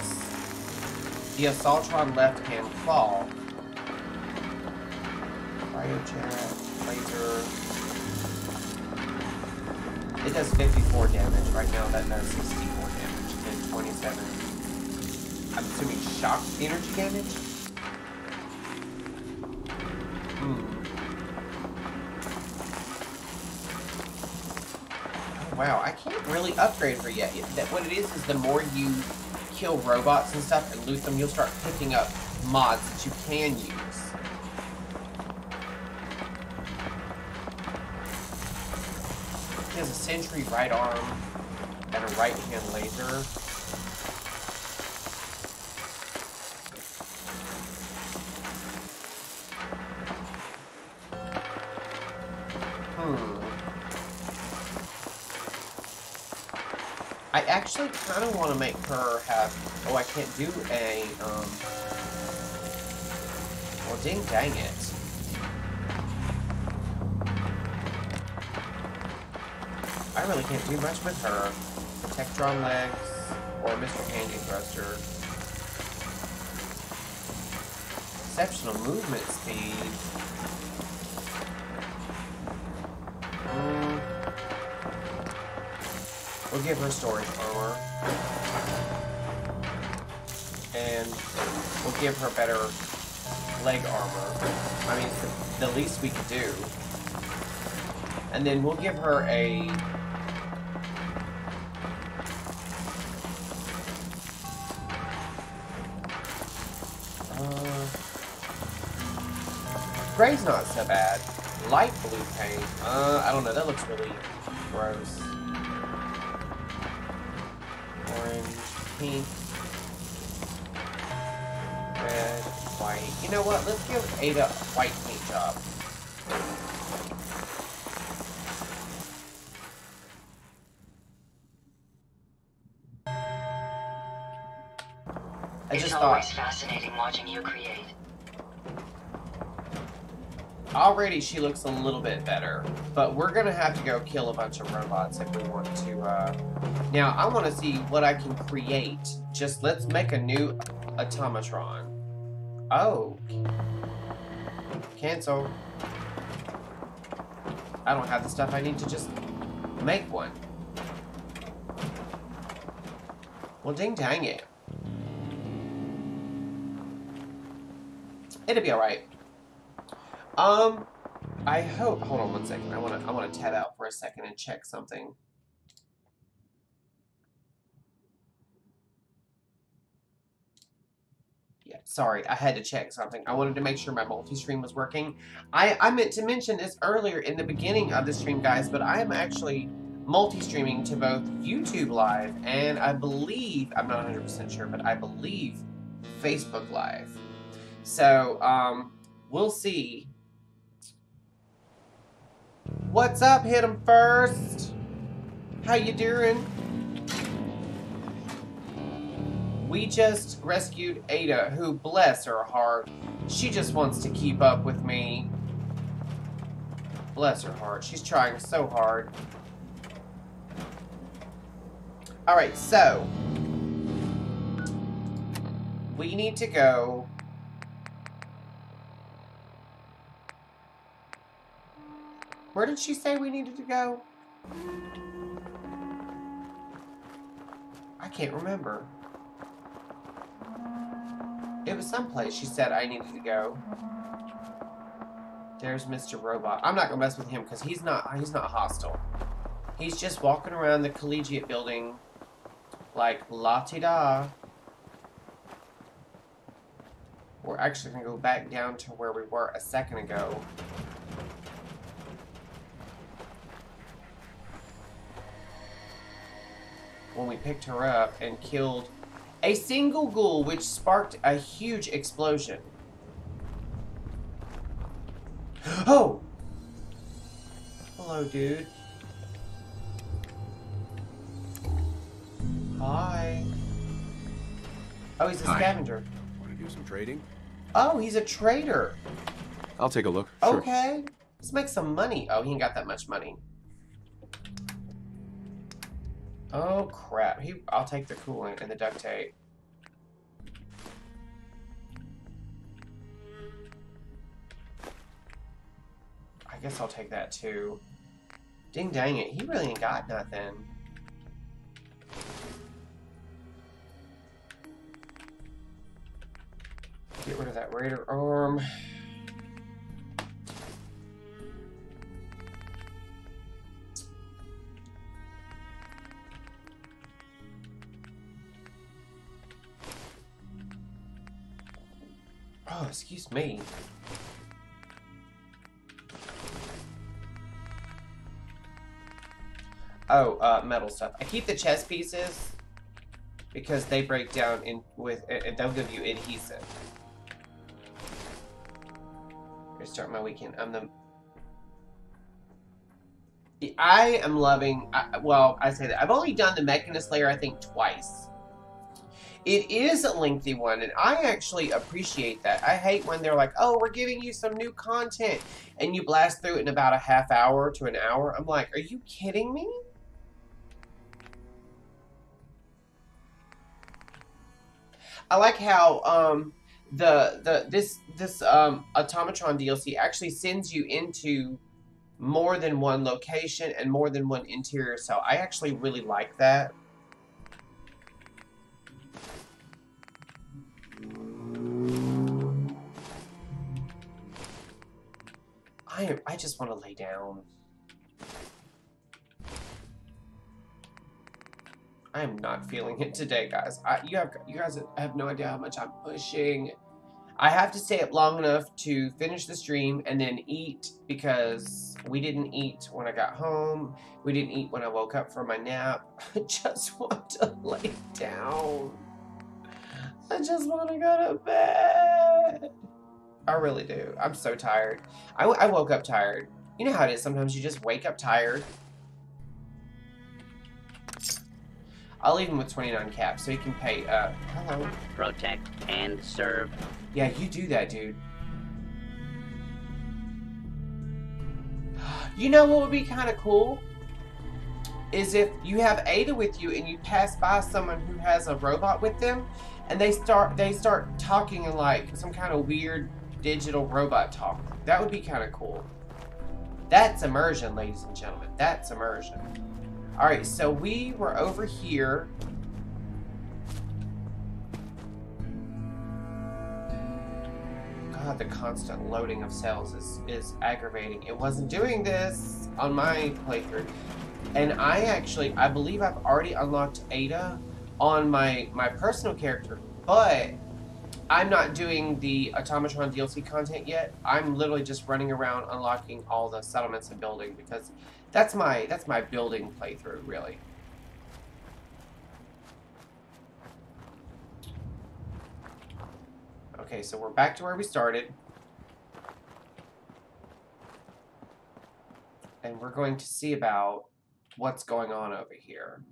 the Assaultron left hand claw. Cryojet, laser. It does 54 damage. Right now that does 64 damage and 27. I'm assuming shock energy damage? Hmm. Oh, wow, I can't really upgrade her yet. That what it is is the more you kill robots and stuff and loot them, you'll start picking up mods that you can use. Sentry right arm and a right hand laser. Hmm. I actually kind of want to make her have. Oh, I can't do a. Um. Well, dang it. I really can't do much with her. Tectron legs or Mr. Handy Thruster. Exceptional movement speed. Mm. We'll give her storage armor. And we'll give her better leg armor. I mean, it's the, the least we could do. And then we'll give her a gray's not so bad. Light blue paint. Uh, I don't know. That looks really gross. Orange, pink, red, white. You know what? Let's give Ada a white paint job. Already she looks a little bit better, but we're gonna have to go kill a bunch of robots if we want to. Uh... Now I want to see what I can create. Just let's make a new automatron. Oh, cancel. I don't have the stuff I need to just make one. Well, ding dang it. It'll be alright. Um, I hope. Hold on one second. I want to. I want to tab out for a second and check something. Yeah, sorry. I had to check something. I wanted to make sure my multi-stream was working. I I meant to mention this earlier in the beginning of the stream, guys, but I am actually multi-streaming to both YouTube Live and I believe I'm not 100% sure, but I believe Facebook Live. So, um, we'll see. What's up, Hit 'em first? How you doing? We just rescued Ada, who, bless her heart, she just wants to keep up with me. Bless her heart, she's trying so hard. Alright, so, we need to go Where did she say we needed to go? I can't remember. It was someplace she said I needed to go. There's Mr. Robot. I'm not gonna mess with him because he's not he's not hostile. He's just walking around the collegiate building like la-ti-da. We're actually gonna go back down to where we were a second ago. When we picked her up and killed a single ghoul, which sparked a huge explosion. [gasps] Oh! Hello, dude. Hi. Oh, he's a Hi. scavenger. Want to do some trading? Oh, he's a trader. I'll take a look. Sure. Okay. Let's make some money. Oh, he ain't got that much money. Oh crap. He I'll take the coolant and the duct tape. I guess I'll take that too. Ding dang it, he really ain't got nothing. Get rid of that Raider arm. Oh, excuse me. Oh, uh, metal stuff. I keep the chest pieces because they break down in with and they'll give you adhesive. Here, start my weekend. I'm the. I am loving. I, well, I say that I've only done the Mechanist layer I think twice. It is a lengthy one, and I actually appreciate that. I hate when they're like, "Oh, we're giving you some new content," and you blast through it in about a half hour to an hour. I'm like, "Are you kidding me?" I like how um, the the this this um, automatron DLC actually sends you into more than one location and more than one interior. So I actually really like that. I am, I just want to lay down. I am not feeling it today, guys. I, you have you guys have no idea how much I'm pushing. I have to stay up long enough to finish the stream and then eat because we didn't eat when I got home. We didn't eat when I woke up from my nap. [laughs] I just want to lay down. I just want to go to bed. I really do. I'm so tired. I, w- I woke up tired. You know how it is. Sometimes you just wake up tired. I'll leave him with 29 caps so he can pay. Uh, hello. protect, and serve. Yeah, you do that, dude. You know what would be kind of cool? Is if you have Ada with you and you pass by someone who has a robot with them, and they start they start talking in like some kind of weird digital robot talk. That would be kind of cool. That's immersion, ladies and gentlemen. That's immersion. All right, so we were over here. God, the constant loading of cells is, is aggravating. It wasn't doing this on my playthrough. And I actually, I believe I've already unlocked Ada on my, my personal character, but I'm not doing the Automatron DLC content yet. I'm literally just running around unlocking all the settlements and building because that's my that's my building playthrough really. Okay, so we're back to where we started. And we're going to see about what's going on over here.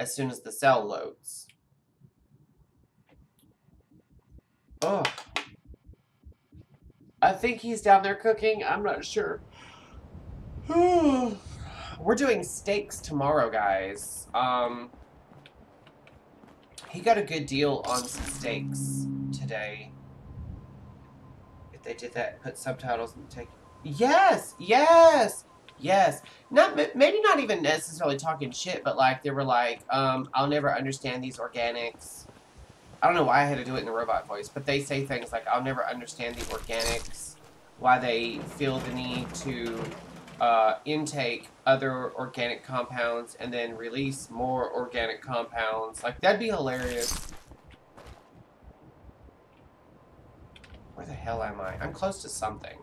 As soon as the cell loads. Oh. I think he's down there cooking. I'm not sure. [sighs] We're doing steaks tomorrow, guys. Um, he got a good deal on some steaks today. If they did that, put subtitles and take. Yes, yes, yes. Not maybe not even necessarily talking shit, but like they were like, um, I'll never understand these organics. I don't know why I had to do it in the robot voice, but they say things like, I'll never understand the organics, why they feel the need to uh, intake other organic compounds and then release more organic compounds. Like, that'd be hilarious. Where the hell am I? I'm close to something.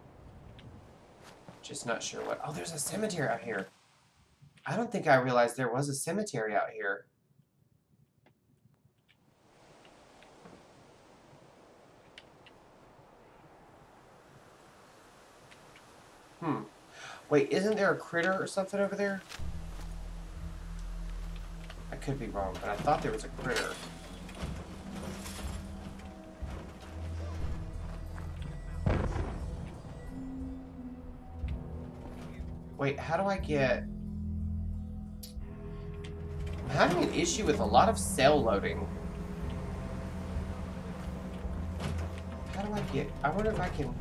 Just not sure what. Oh, there's a cemetery out here. I don't think I realized there was a cemetery out here. Hmm. Wait, isn't there a critter or something over there? I could be wrong, but I thought there was a critter. Wait, how do I get... I'm having an issue with a lot of cell loading. How do I get... I wonder if I can...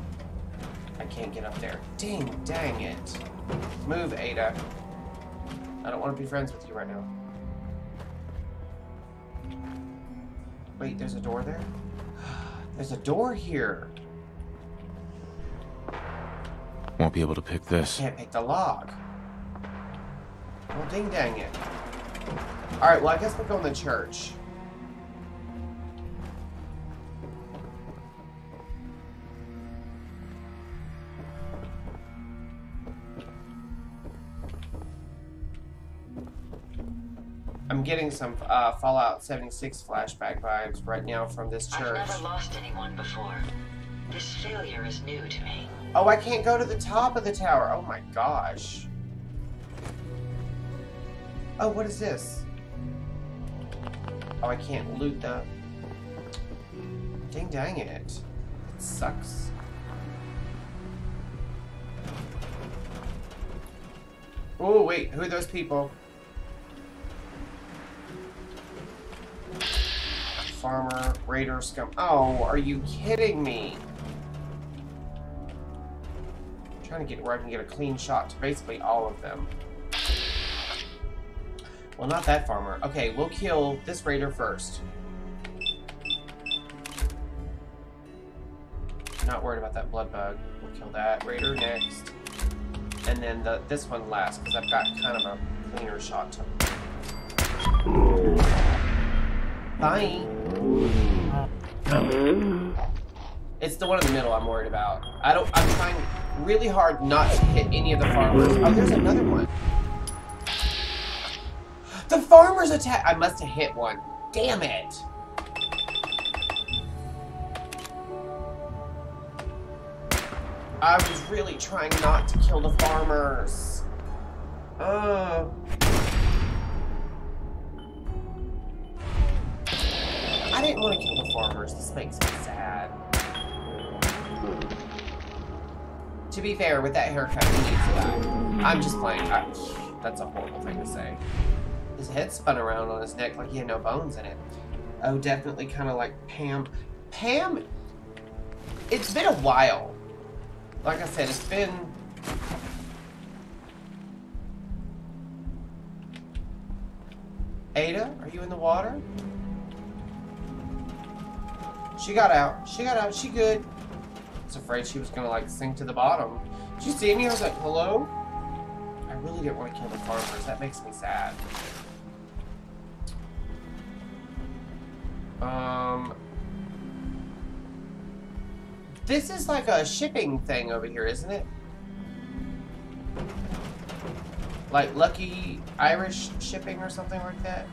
I can't get up there. Dang, dang it. Move, Ada. I don't want to be friends with you right now. Wait, there's a door there? [sighs] There's a door here. Won't be able to pick this. Can't pick the lock. Well, ding dang it. Alright, well, I guess we'll go in the church. I'm getting some uh, Fallout 76 flashback vibes right now from this church. I've never lost anyone before. This failure is new to me. Oh, I can't go to the top of the tower. Oh my gosh. Oh, what is this? Oh, I can't loot the... Dang dang it. It sucks. Oh, wait. Who are those people? Farmer, Raider, Scum. Oh, are you kidding me? trying to get where I can get a clean shot to basically all of them. Well, not that farmer. Okay, we'll kill this raider first. Not worried about that blood bug. We'll kill that raider next. And then the, this one last, because I've got kind of a cleaner shot to Bye. It's the one in the middle I'm worried about. I don't. I'm trying really hard not to hit any of the farmers. Oh, there's another one. The farmers attack. I must have hit one. Damn it. I was really trying not to kill the farmers. Uh. I didn't want to kill the farmers. This makes me sad. To be fair, with that haircut, he needs. I'm just playing. I, that's a horrible thing to say. His head spun around on his neck like he had no bones in it. Oh, definitely kind of like Pam. Pam, it's been a while. Like I said, it's been... Ada, are you in the water? She got out. She got out. She good. I was afraid she was gonna like sink to the bottom. Did you see me? I was like, hello? I really didn't want to kill the farmers. That makes me sad. Um, this is like a shipping thing over here, isn't it? Like Lucky Irish shipping or something like that?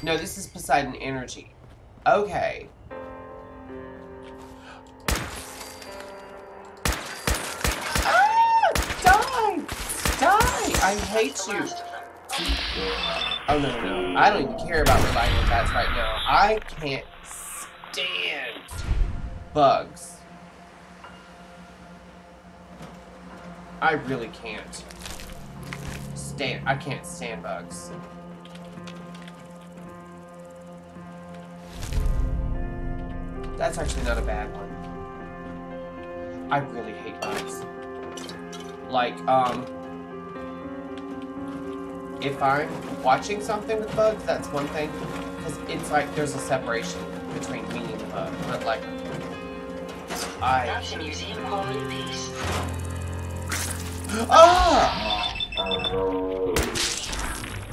No, this is Poseidon Energy. Okay. Ah! Die! Die! I hate you. Oh, no, no, no. I don't even care about relying on bats right now. I can't stand bugs. I really can't stand. I can't stand bugs. That's actually not a bad one. I really hate bugs. Like, um, if I'm watching something with bugs, that's one thing. Because it's like there's a separation between me and the bug. But like, I. That's a museum quality piece. Ah!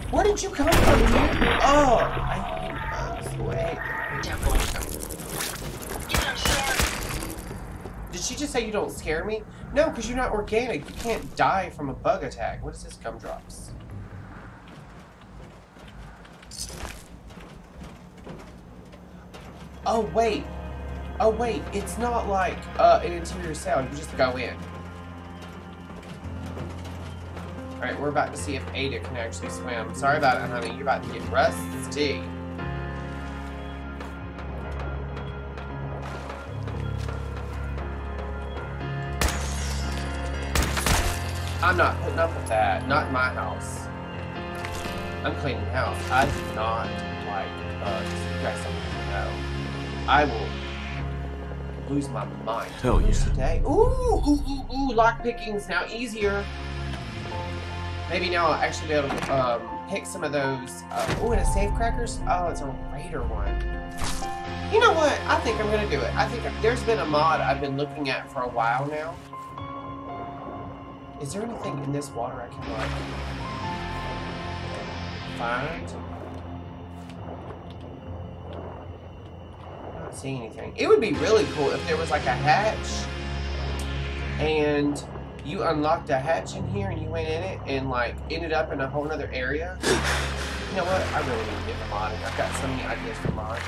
Where did you come from? Oh, I hate bugs. Wait. I'm sorry. Did she just say you don't scare me? No, because you're not organic. You can't die from a bug attack. What is this? Gumdrops. Oh, wait. Oh, wait. It's not like uh, an interior cell. You just go in. Alright, we're about to see if Ada can actually swim. Sorry about it, honey. You're about to get rusty. I'm not putting up with that. Not in my house. I'm cleaning the house. I do not like bugs. You guys don't know. I will lose my mind. Hell yeah. Today. Ooh, ooh, ooh, ooh. Lock picking's now easier. Maybe now I'll actually be able to um, pick some of those. Uh, oh, and a safe crackers? Oh, it's a Raider one. You know what? I think I'm going to do it. I think there's been a mod I've been looking at for a while now. Is there anything in this water I can like find? Not seeing anything. It would be really cool if there was like a hatch and you unlocked a hatch in here and you went in it and like ended up in a whole other area. You know what? I really need to get the modding. I've got so many ideas for mods.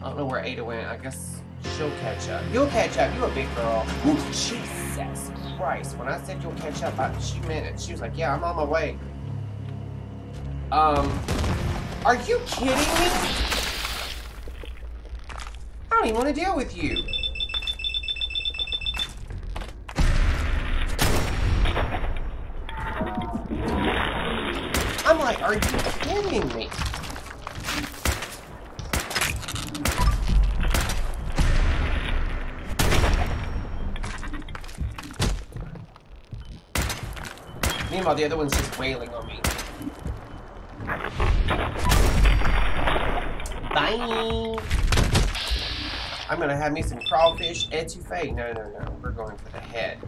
I don't know where Ada went. I guess she'll catch up. You'll catch up. You're a big girl. Ooh, Jesus Christ. When I said you'll catch up, I, she meant it. She was like, yeah, I'm on my way. Um, are you kidding me? I don't even want to deal with you. I'm like, are you kidding me? Meanwhile, the other one's just wailing on me. Bye! I'm gonna have me some crawfish etouffee. No, no, no. We're going for the head.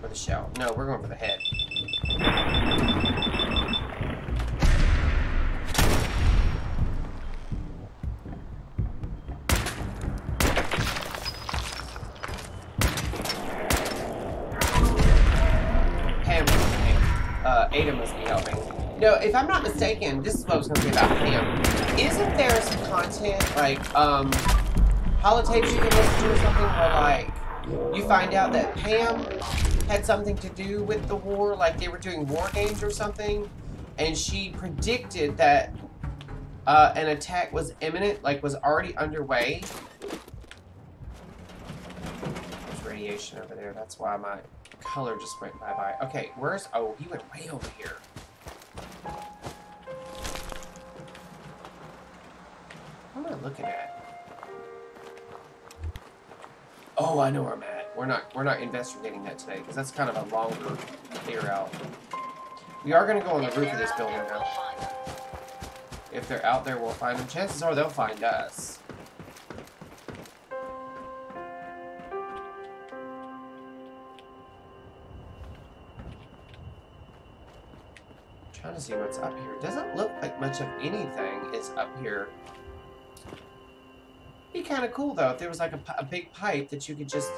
For the shell. No, we're going for the head. Pam was helping. Uh, Ada must be helping. No, if I'm not mistaken, this is what I was going to say about Pam. Isn't there some content, like, um, holotapes you can listen to or something where, like, you find out that Pam had something to do with the war, like they were doing war games or something, and she predicted that uh, an attack was imminent, like was already underway. There's radiation over there. That's why my color just went bye bye. Okay, where's? Oh, he went way over here. What am I looking at? Oh, I know where I'm at. We're not we're not investigating that today because that's kind of a longer clear out. We are gonna go on the roof of this building now. If they're out there, we'll find them. Chances are they'll find us. To see what's up here. Doesn't look like much of anything is up here. Be kind of cool though if there was like a, a big pipe that you could just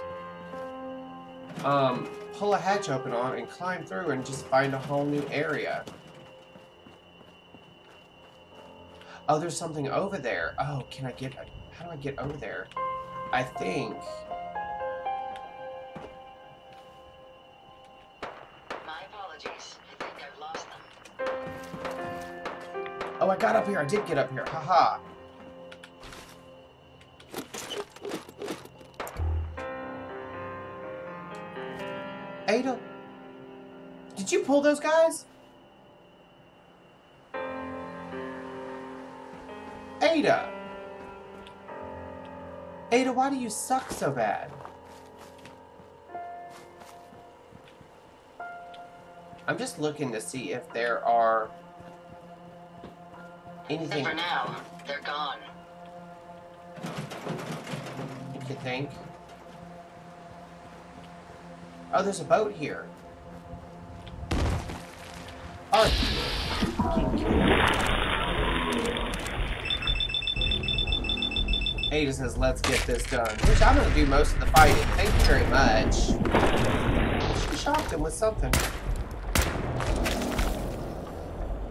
um, pull a hatch open on and climb through and just find a whole new area. Oh, there's something over there. Oh, can I get... How do I get over there? I think... Oh, I got up here. I did get up here. Haha. Ada, did you pull those guys? Ada. Ada, why do you suck so bad? I'm just looking to see if there are Anything for now, they're gone. you think. Oh, there's a boat here. Oh. Ada says, let's get this done. Which I'm gonna do most of the fighting. Thank you very much. She shocked him with something.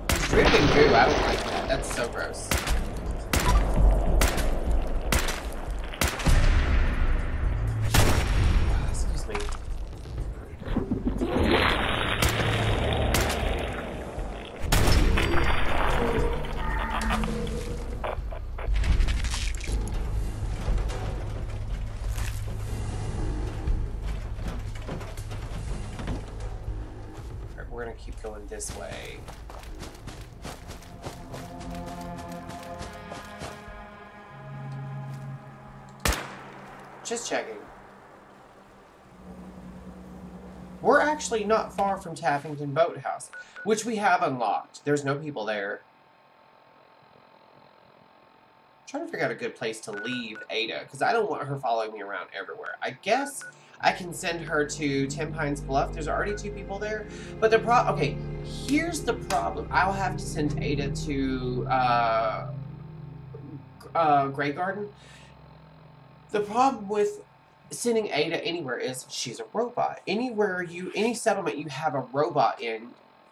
He's dripping goo. I don't like. That's so gross. Not far from Taffington Boathouse, which we have unlocked. There's no people there. trying to figure out a good place to leave Ada, because I don't want her following me around everywhere. I guess I can send her to Ten Pines Bluff. There's already two people there. But the pro okay, here's the problem. I'll have to send Ada to uh, uh, Grey Garden. The problem with sending Ada anywhere is she's a robot. Anywhere you, any settlement you have a robot in,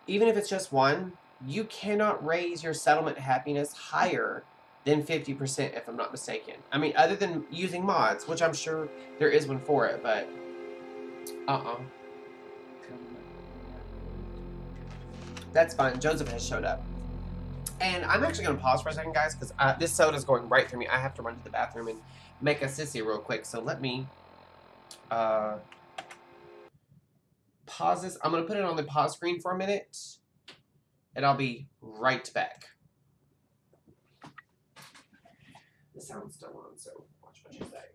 even if it's just one, you cannot raise your settlement happiness higher than 50% if I'm not mistaken. I mean, other than using mods, which I'm sure there is one for it, but uh-uh. That's fine. Joseph has showed up. And I'm actually going to pause for a second, guys, because uh, this is going right through me. I have to run to the bathroom and make a sissy real quick. So let me uh, pause this. I'm going to put it on the pause screen for a minute, and I'll be right back. The sound's still on, so watch what you say.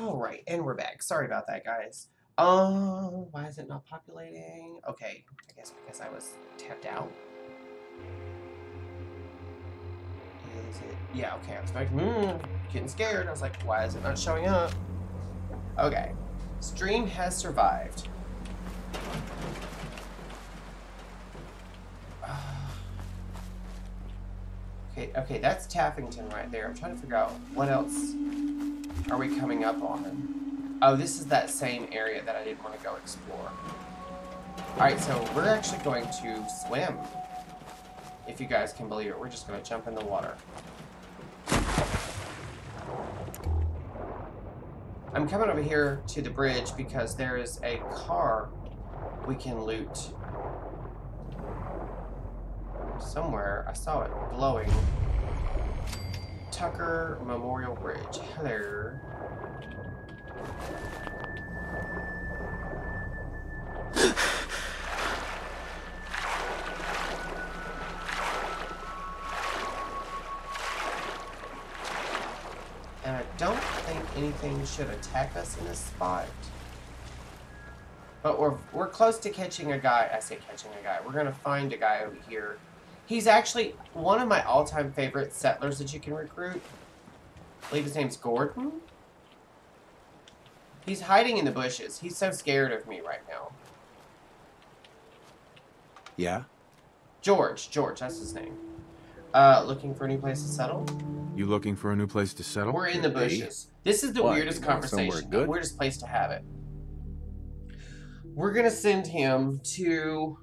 All right, and we're back. Sorry about that, guys. Um, why is it not populating? Okay, I guess because I was tapped out. Is it? Yeah, okay. I was like, mm, getting scared. I was like, why is it not showing up? Okay. Stream has survived. [sighs] Okay, okay, that's Taffington right there. I'm trying to figure out what else are we coming up on. Oh, this is that same area that I didn't want to go explore. Alright, so we're actually going to swim. If you guys can believe it, we're just going to jump in the water. I'm coming over here to the bridge because there is a car we can loot. Somewhere, I saw it glowing. Tucker Memorial Bridge. Hello. And I don't think anything should attack us in this spot. But we're we're close to catching a guy. I say catching a guy. We're gonna find a guy over here. He's actually one of my all-time favorite settlers that you can recruit. I believe his name's Gordon. He's hiding in the bushes. He's so scared of me right now. Yeah? George, George, that's his name. Uh, looking for a new place to settle? You looking for a new place to settle? We're in the bushes. This is the Why, weirdest conversation. The weirdest place to have it. We're gonna send him to.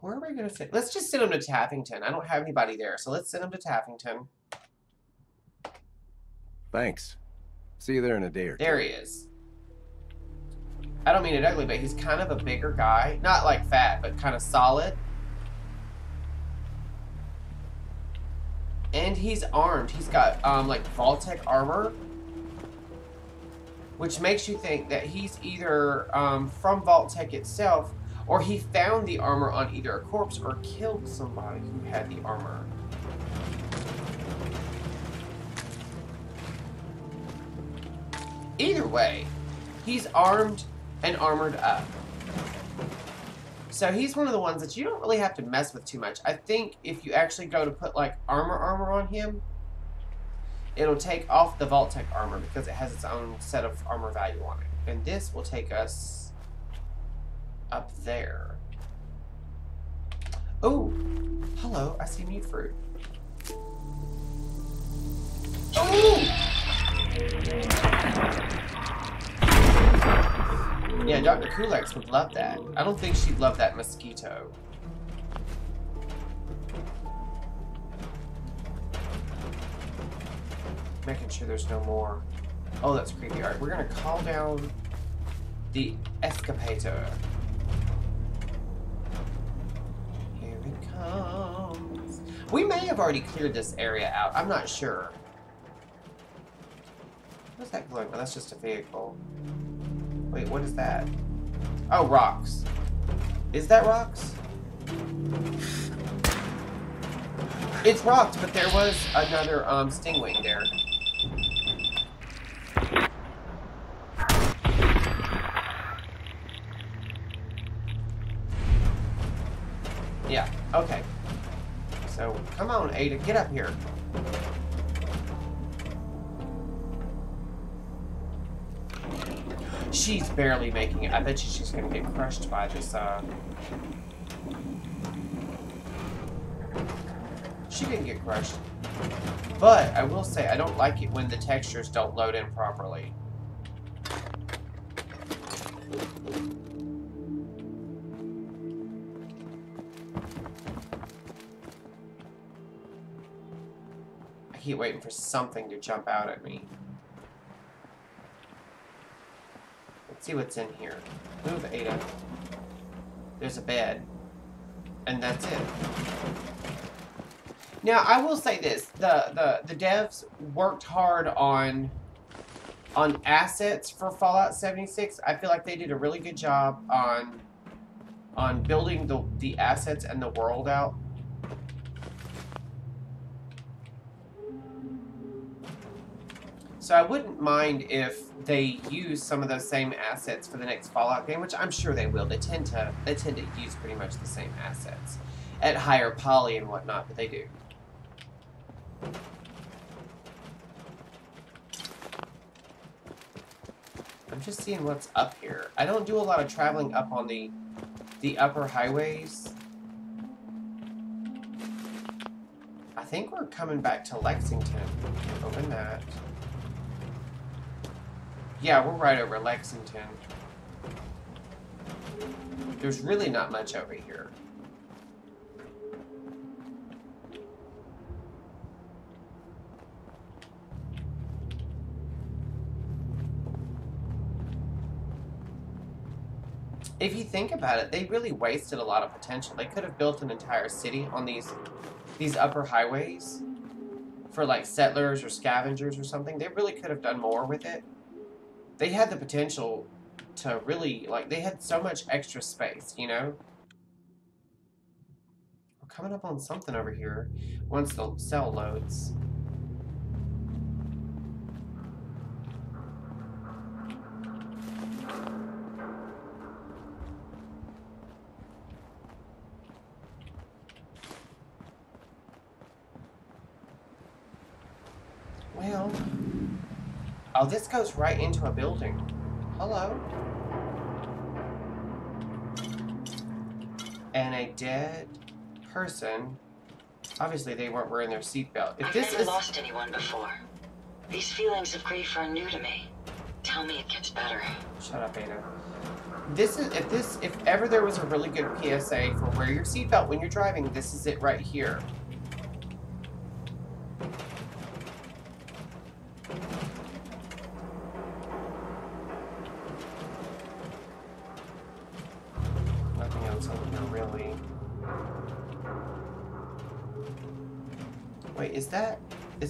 Where are we gonna send? Let's just send him to Taffington. I don't have anybody there, so let's send him to Taffington. Thanks. See you there in a day or two. There he is. I don't mean it ugly, but he's kind of a bigger guy. Not like fat, but kind of solid. And he's armed. He's got um, like Vault-Tec armor. Which makes you think that he's either um, from Vault-Tec itself or he found the armor on either a corpse or killed somebody who had the armor. Either way, he's armed and armored up. So he's one of the ones that you don't really have to mess with too much. I think if you actually go to put like armor armor on him, it'll take off the Vault-Tec armor because it has its own set of armor value on it. And this will take us up there. Oh, hello, I see mute fruit. Oh! Yeah, Dr. Kulex would love that. I don't think she'd love that mosquito. Making sure there's no more. Oh, that's creepy. Alright, we're gonna call down the escapator. Here it comes. We may have already cleared this area out. I'm not sure. What's that glowing? Oh, that's just a vehicle. Wait, what is that? Oh, rocks. Is that rocks? It's rocks, but there was another um, stingwing there. Yeah, okay. So, come on, Ada, get up here. She's barely making it. I bet you she's gonna get crushed by this, uh... She didn't get crushed. But, I will say, I don't like it when the textures don't load in properly. Keep waiting for something to jump out at me. Let's see what's in here. Move, Ada. There's a bed. And that's it. Now, I will say this. The, the, the devs worked hard on on assets for Fallout 76. I feel like they did a really good job on on building the, the assets and the world out. So I wouldn't mind if they use some of those same assets for the next Fallout game, which I'm sure they will. They tend to they tend to use pretty much the same assets at higher poly and whatnot, but they do. I'm just seeing what's up here. I don't do a lot of traveling up on the the upper highways. I think we're coming back to Lexington. Open that. Yeah, we're right over Lexington. There's really not much over here. if you think about it, they really wasted a lot of potential. They could have built an entire city on these these upper highways for like settlers or scavengers or something. They really could have done more with it. They had the potential to really like they had so much extra space, you know? We're coming up on something over here once the cell loads. Well, oh, this goes right into a building. Hello. And a dead person. Obviously, they weren't wearing their seatbelt. If I've this never is lost anyone before. These feelings of grief are new to me. Tell me it gets better. Shut up, Ada. This is if this if ever there was a really good PSA for wear your seatbelt when you're driving, this is it right here.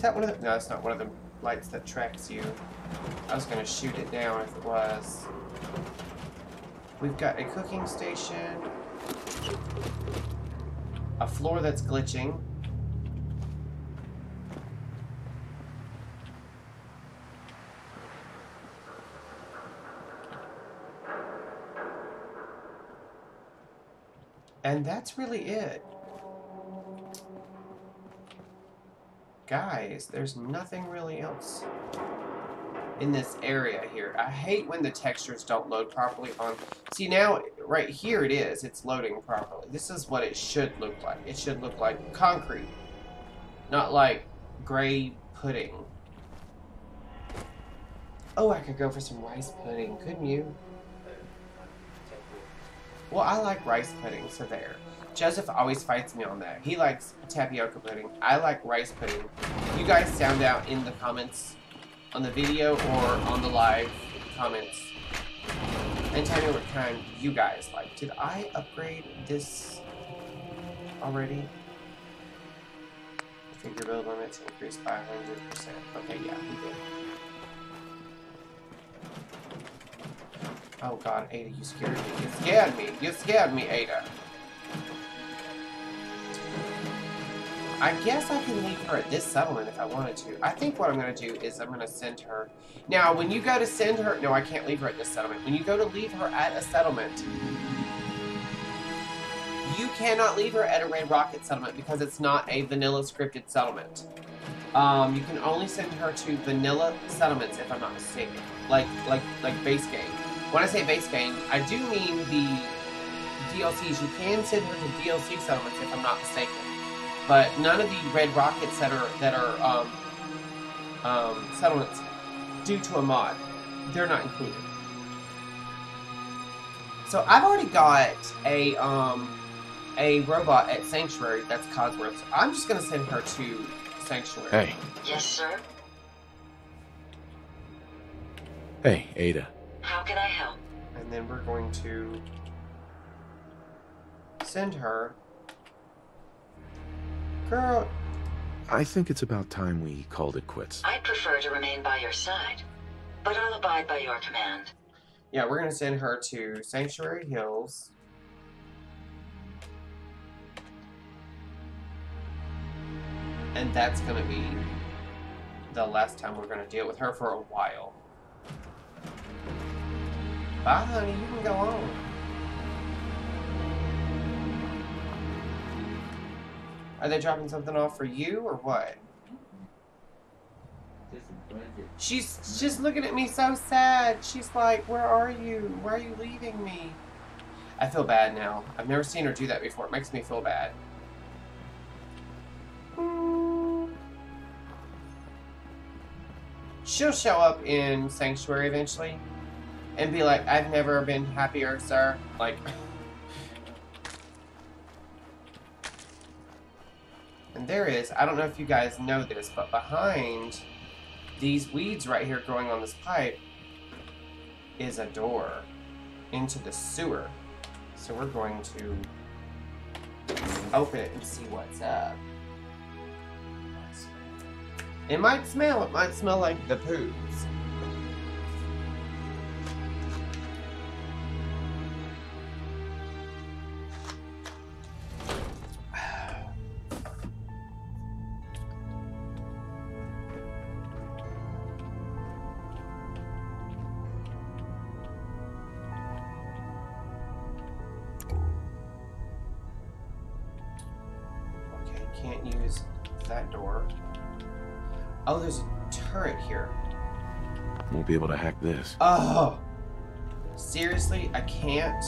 Is that one of the no, it's not one of the lights that tracks you. I was gonna shoot it down if it was. We've got a cooking station. A floor that's glitching. And that's really it. Guys, there's nothing really else in this area here. I hate when the textures don't load properly on... See, now, right here it is. It's loading properly. This is what it should look like. It should look like concrete. Not like gray pudding. Oh, I could go for some rice pudding, couldn't you? Well, I like rice pudding, so there. Joseph always fights me on that. He likes tapioca pudding. I like rice pudding. You guys sound out in the comments on the video or on the live comments and tell me what kind you guys like. Did I upgrade this already? I figure build limits increased by 100%. Okay, yeah, we did. Oh god, Ada, you scared me. You scared me. You scared me, Ada. I guess I can leave her at this settlement if I wanted to. I think what I'm going to do is I'm going to send her... Now, when you go to send her... No, I can't leave her at this settlement. When you go to leave her at a settlement, you cannot leave her at a Red Rocket settlement because it's not a vanilla scripted settlement. Um, you can only send her to vanilla settlements if I'm not mistaken. Like, like, like base game. When I say base game, I do mean the DLCs. You can send her to DLC settlements if I'm not mistaken. But none of the red rockets that are that are um, um, settlements due to a mod, they're not included. So I've already got a um, a robot at Sanctuary that's Codsworth. So I'm just gonna send her to Sanctuary. Hey. Yes, sir? Hey, Ada. How can I help? And then we're going to send her. Girl, I think it's about time we called it quits. I'd prefer to remain by your side, but I'll abide by your command. yeah, we're gonna send her to Sanctuary Hills. And that's gonna be the last time we're gonna deal with her for a while. Bye, honey. You can go on. Are they dropping something off for you or what? She's just looking at me so sad. She's like, Where are you? Why are you leaving me? I feel bad now. I've never seen her do that before. It makes me feel bad. She'll show up in Sanctuary eventually and be like, I've never been happier, sir. Like, [laughs] and there is, I don't know if you guys know this, but behind these weeds right here growing on this pipe is a door. into the sewer. So we're going to open it and see what's up. It might smell, it might smell like the poos. This. Oh! Seriously? I can't?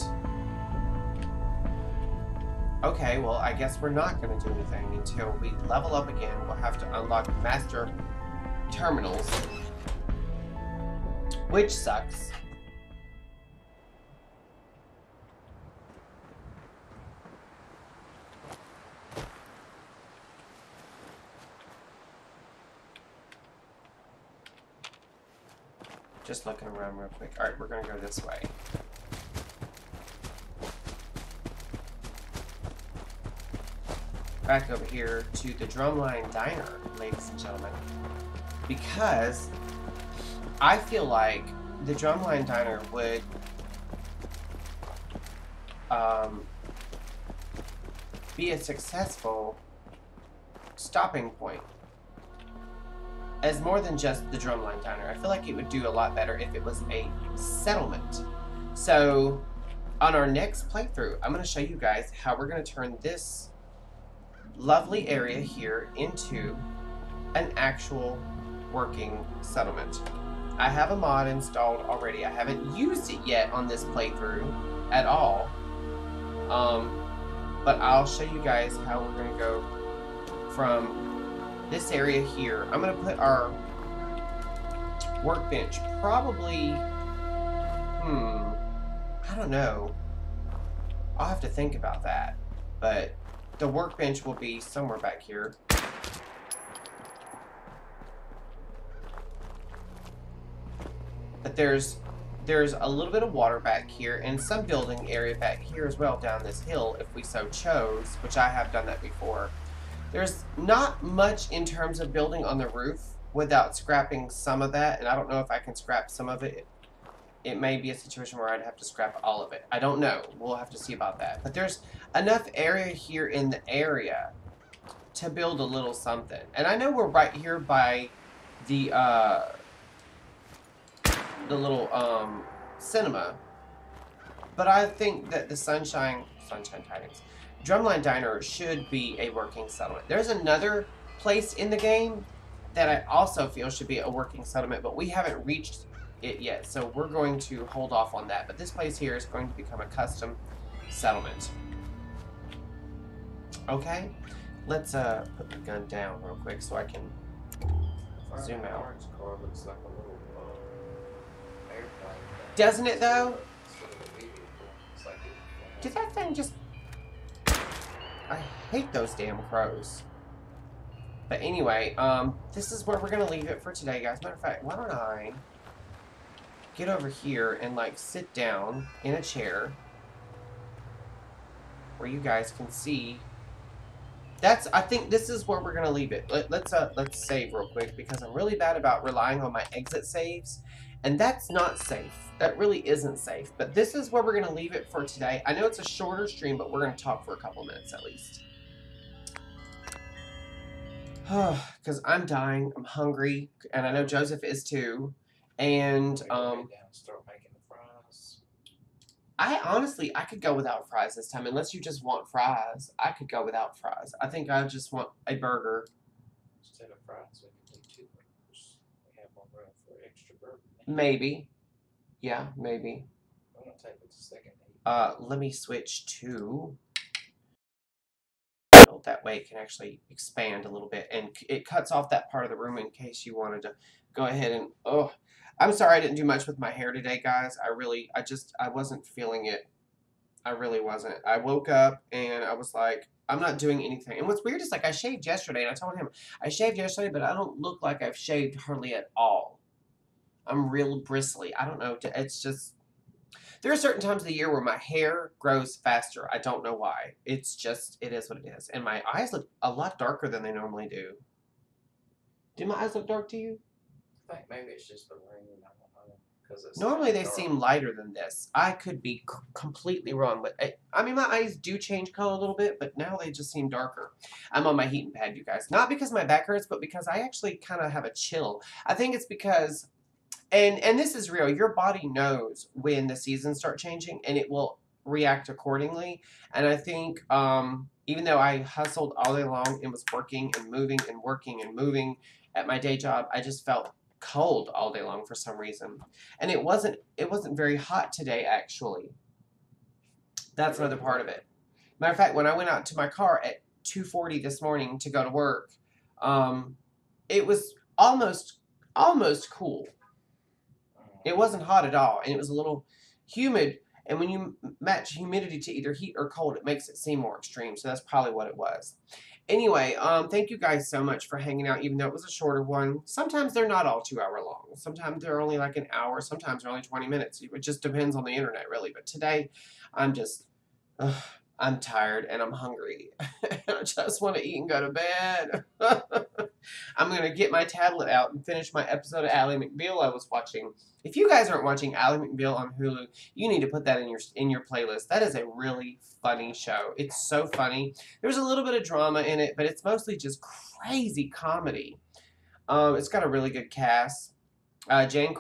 Okay, well, I guess we're not going to do anything until we level up again. We'll have to unlock master terminals. Which sucks. Just looking around real quick. Alright, we're gonna go this way. Back over here to the Drumline Diner, ladies and gentlemen. Because I feel like the Drumline Diner would um, be a successful stopping point as more than just the drumline diner. I feel like it would do a lot better if it was a settlement. So, on our next playthrough, I'm going to show you guys how we're going to turn this lovely area here into an actual working settlement. I have a mod installed already. I haven't used it yet on this playthrough at all. Um, but I'll show you guys how we're going to go from this area here, I'm going to put our workbench probably, hmm, I don't know. I'll have to think about that. But the workbench will be somewhere back here. But there's there's a little bit of water back here and some building area back here as well down this hill if we so chose, which I have done that before. There's not much in terms of building on the roof without scrapping some of that, and I don't know if I can scrap some of it. It may be a situation where I'd have to scrap all of it. I don't know. We'll have to see about that. But there's enough area here in the area to build a little something. And I know we're right here by the, uh, the little, um, cinema. But I think that the Sunshine, Sunshine Tidings, Drumline Diner should be a working settlement. There's another place in the game that I also feel should be a working settlement, but we haven't reached it yet, so we're going to hold off on that. But this place here is going to become a custom settlement. Okay, let's uh, put the gun down real quick so I can zoom out. Doesn't it though? Did that thing just... I hate those damn crows. But anyway, um, this is where we're gonna leave it for today, guys. Matter of fact, why don't I get over here and like sit down in a chair where you guys can see. That's. I think this is where we're gonna leave it. Let, let's uh, let's save real quick because I'm really bad about relying on my exit saves, and that's not safe. That really isn't safe. But this is where we're gonna leave it for today. I know it's a shorter stream, but we're gonna talk for a couple minutes at least. [sighs] Because I'm dying, I'm hungry, and I know Joseph is too. And um, lid down and start the fries. I honestly, I could go without fries this time, unless you just want fries. I could go without fries. I think I just want a burger. Instead of fries, we can do two burgers. We have more room for extra. Maybe. Yeah, maybe. I'm gonna take it second. Uh, let me switch to. That way it can actually expand a little bit, and it cuts off that part of the room in case you wanted to go ahead and. Oh, I'm sorry I didn't do much with my hair today, guys. I really, I just, I wasn't feeling it. I really wasn't. I woke up and I was like, I'm not doing anything. And what's weird is like I shaved yesterday, and I told him I shaved yesterday, but I don't look like I've shaved hardly at all. I'm real bristly. I don't know. It's just There are certain times of the year where my hair grows faster. I don't know why. It's just, it is what it is. And my eyes look a lot darker than they normally do. Do my eyes look dark to you? I think maybe it's just the rain. I don't know. Cause it's Normally they dark. seem lighter than this. I could be c- completely wrong, but I, I mean my eyes do change color a little bit, but now they just seem darker. I'm on my heating pad, you guys. Not because my back hurts, but because I actually kind of have a chill. I think it's because, and and this is real. Your body knows when the seasons start changing, and it will react accordingly. And I think um, even though I hustled all day long and was working and moving and working and moving at my day job, I just felt cold all day long for some reason. And it wasn't it wasn't very hot today actually. That's another part of it. Matter of fact when i went out to my car at 2.40 this morning to go to work um, it was almost almost cool. It wasn't hot at all and it was a little humid. And when you match humidity to either heat or cold it makes it seem more extreme. So that's probably what it was Anyway, um, thank you guys so much for hanging out, even though it was a shorter one. Sometimes they're not all two hour long. Sometimes they're only like an hour. Sometimes they're only 20 minutes. It just depends on the internet, really. But today, I'm just, I'm tired and I'm hungry. [laughs] I just want to eat and go to bed. [laughs] I'm going to get my tablet out and finish my episode of Ally McBeal I was watching. If you guys aren't watching Ally McBeal on Hulu, you need to put that in your in your playlist. That is a really funny show. It's so funny. There's a little bit of drama in it, but it's mostly just crazy comedy. Um, it's got a really good cast. Uh, Jane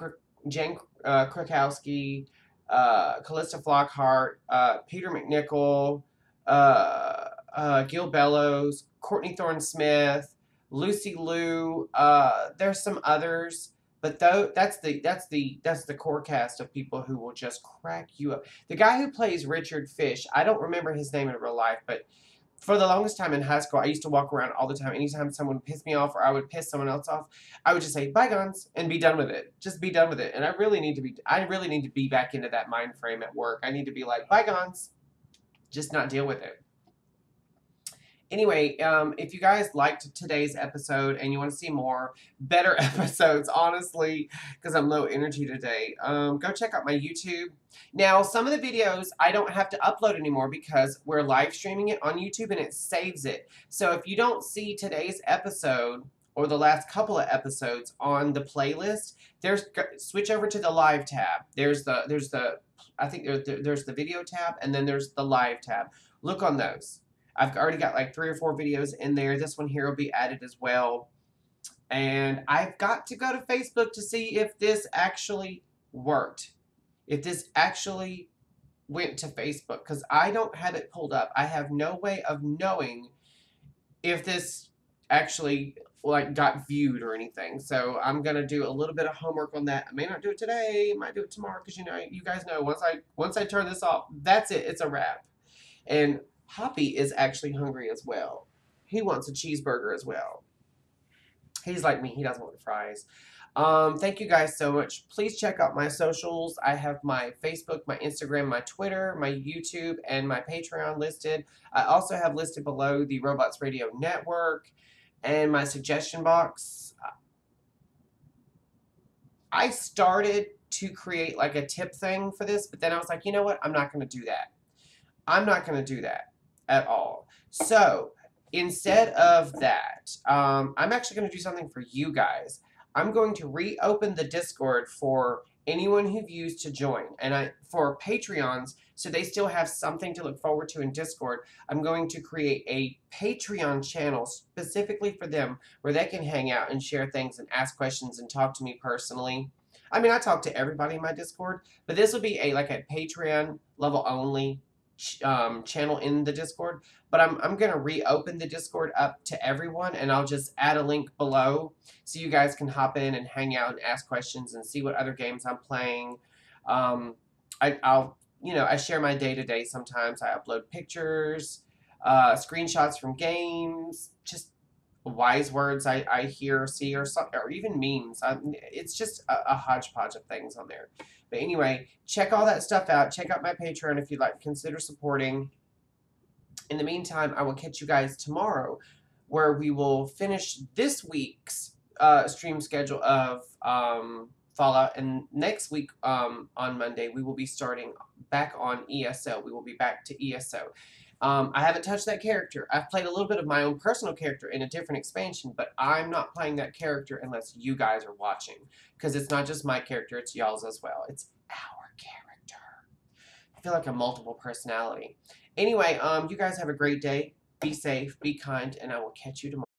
Jane uh, Krakowski, uh, Callista Flockhart, uh, Peter MacNicol, uh, uh, Gil Bellows, Courtney Thorne Smith, Lucy Liu. Uh, there's some others, but though that's the that's the that's the core cast of people who will just crack you up. The guy who plays Richard Fish, I don't remember his name in real life, but for the longest time in high school, I used to walk around all the time. Anytime someone pissed me off or I would piss someone else off, I would just say bygones and be done with it. Just be done with it. And I really need to be. I really need to be back into that mind frame at work. I need to be like bygones, just not deal with it. Anyway, um, if you guys liked today's episode and you want to see more better [laughs] episodes, honestly, because I'm low energy today, um, go check out my YouTube. Now, some of the videos I don't have to upload anymore because we're live streaming it on YouTube and it saves it. So if you don't see today's episode or the last couple of episodes on the playlist, there's switch over to the live tab. There's the there's the I think there, there's the video tab and then there's the live tab. Look on those. I've already got like three or four videos in there. This one here will be added as well. And I've got to go to Facebook to see if this actually worked. If this actually went to Facebook. Because I don't have it pulled up. I have no way of knowing if this actually like got viewed or anything. So I'm gonna do a little bit of homework on that. I may not do it today, I might do it tomorrow because you know you guys know once I once I turn this off, that's it. It's a wrap. And Hoppy is actually hungry as well. He wants a cheeseburger as well. He's like me, he doesn't want the fries. Um, thank you guys so much. Please check out my socials. I have my Facebook, my Instagram, my Twitter, my YouTube, and my Patreon listed. I also have listed below the Robots Radio Network and my suggestion box. I started to create like a tip thing for this, but then I was like, you know what? I'm not going to do that. I'm not going to do that at all. So instead of that, um, I'm actually going to do something for you guys. I'm going to reopen the Discord for anyone who views to join. And I for Patreons, so they still have something to look forward to in Discord, I'm going to create a Patreon channel specifically for them where they can hang out and share things and ask questions and talk to me personally. I mean, I talk to everybody in my Discord, but this will be a like a Patreon level only um, channel in the Discord, but I'm, I'm going to reopen the Discord up to everyone, and I'll just add a link below so you guys can hop in and hang out and ask questions and see what other games I'm playing. Um, I, I'll, you know, I share my day-to-day sometimes. I upload pictures, uh, screenshots from games, just wise words I, I hear or see or, some, or even memes. I, it's just a, a hodgepodge of things on there. But anyway, check all that stuff out. Check out my Patreon if you'd like to consider supporting. In the meantime, I will catch you guys tomorrow where we will finish this week's uh, stream schedule of um, Fallout, and next week um, on Monday we will be starting back on ESO. We will be back to ESO. Um, I haven't touched that character. I've played a little bit of my own personal character in a different expansion, but I'm not playing that character unless you guys are watching. Because it's not just my character, it's y'all's as well. It's our character. I feel like a multiple personality. Anyway, um, you guys have a great day. Be safe, be kind, and I will catch you tomorrow.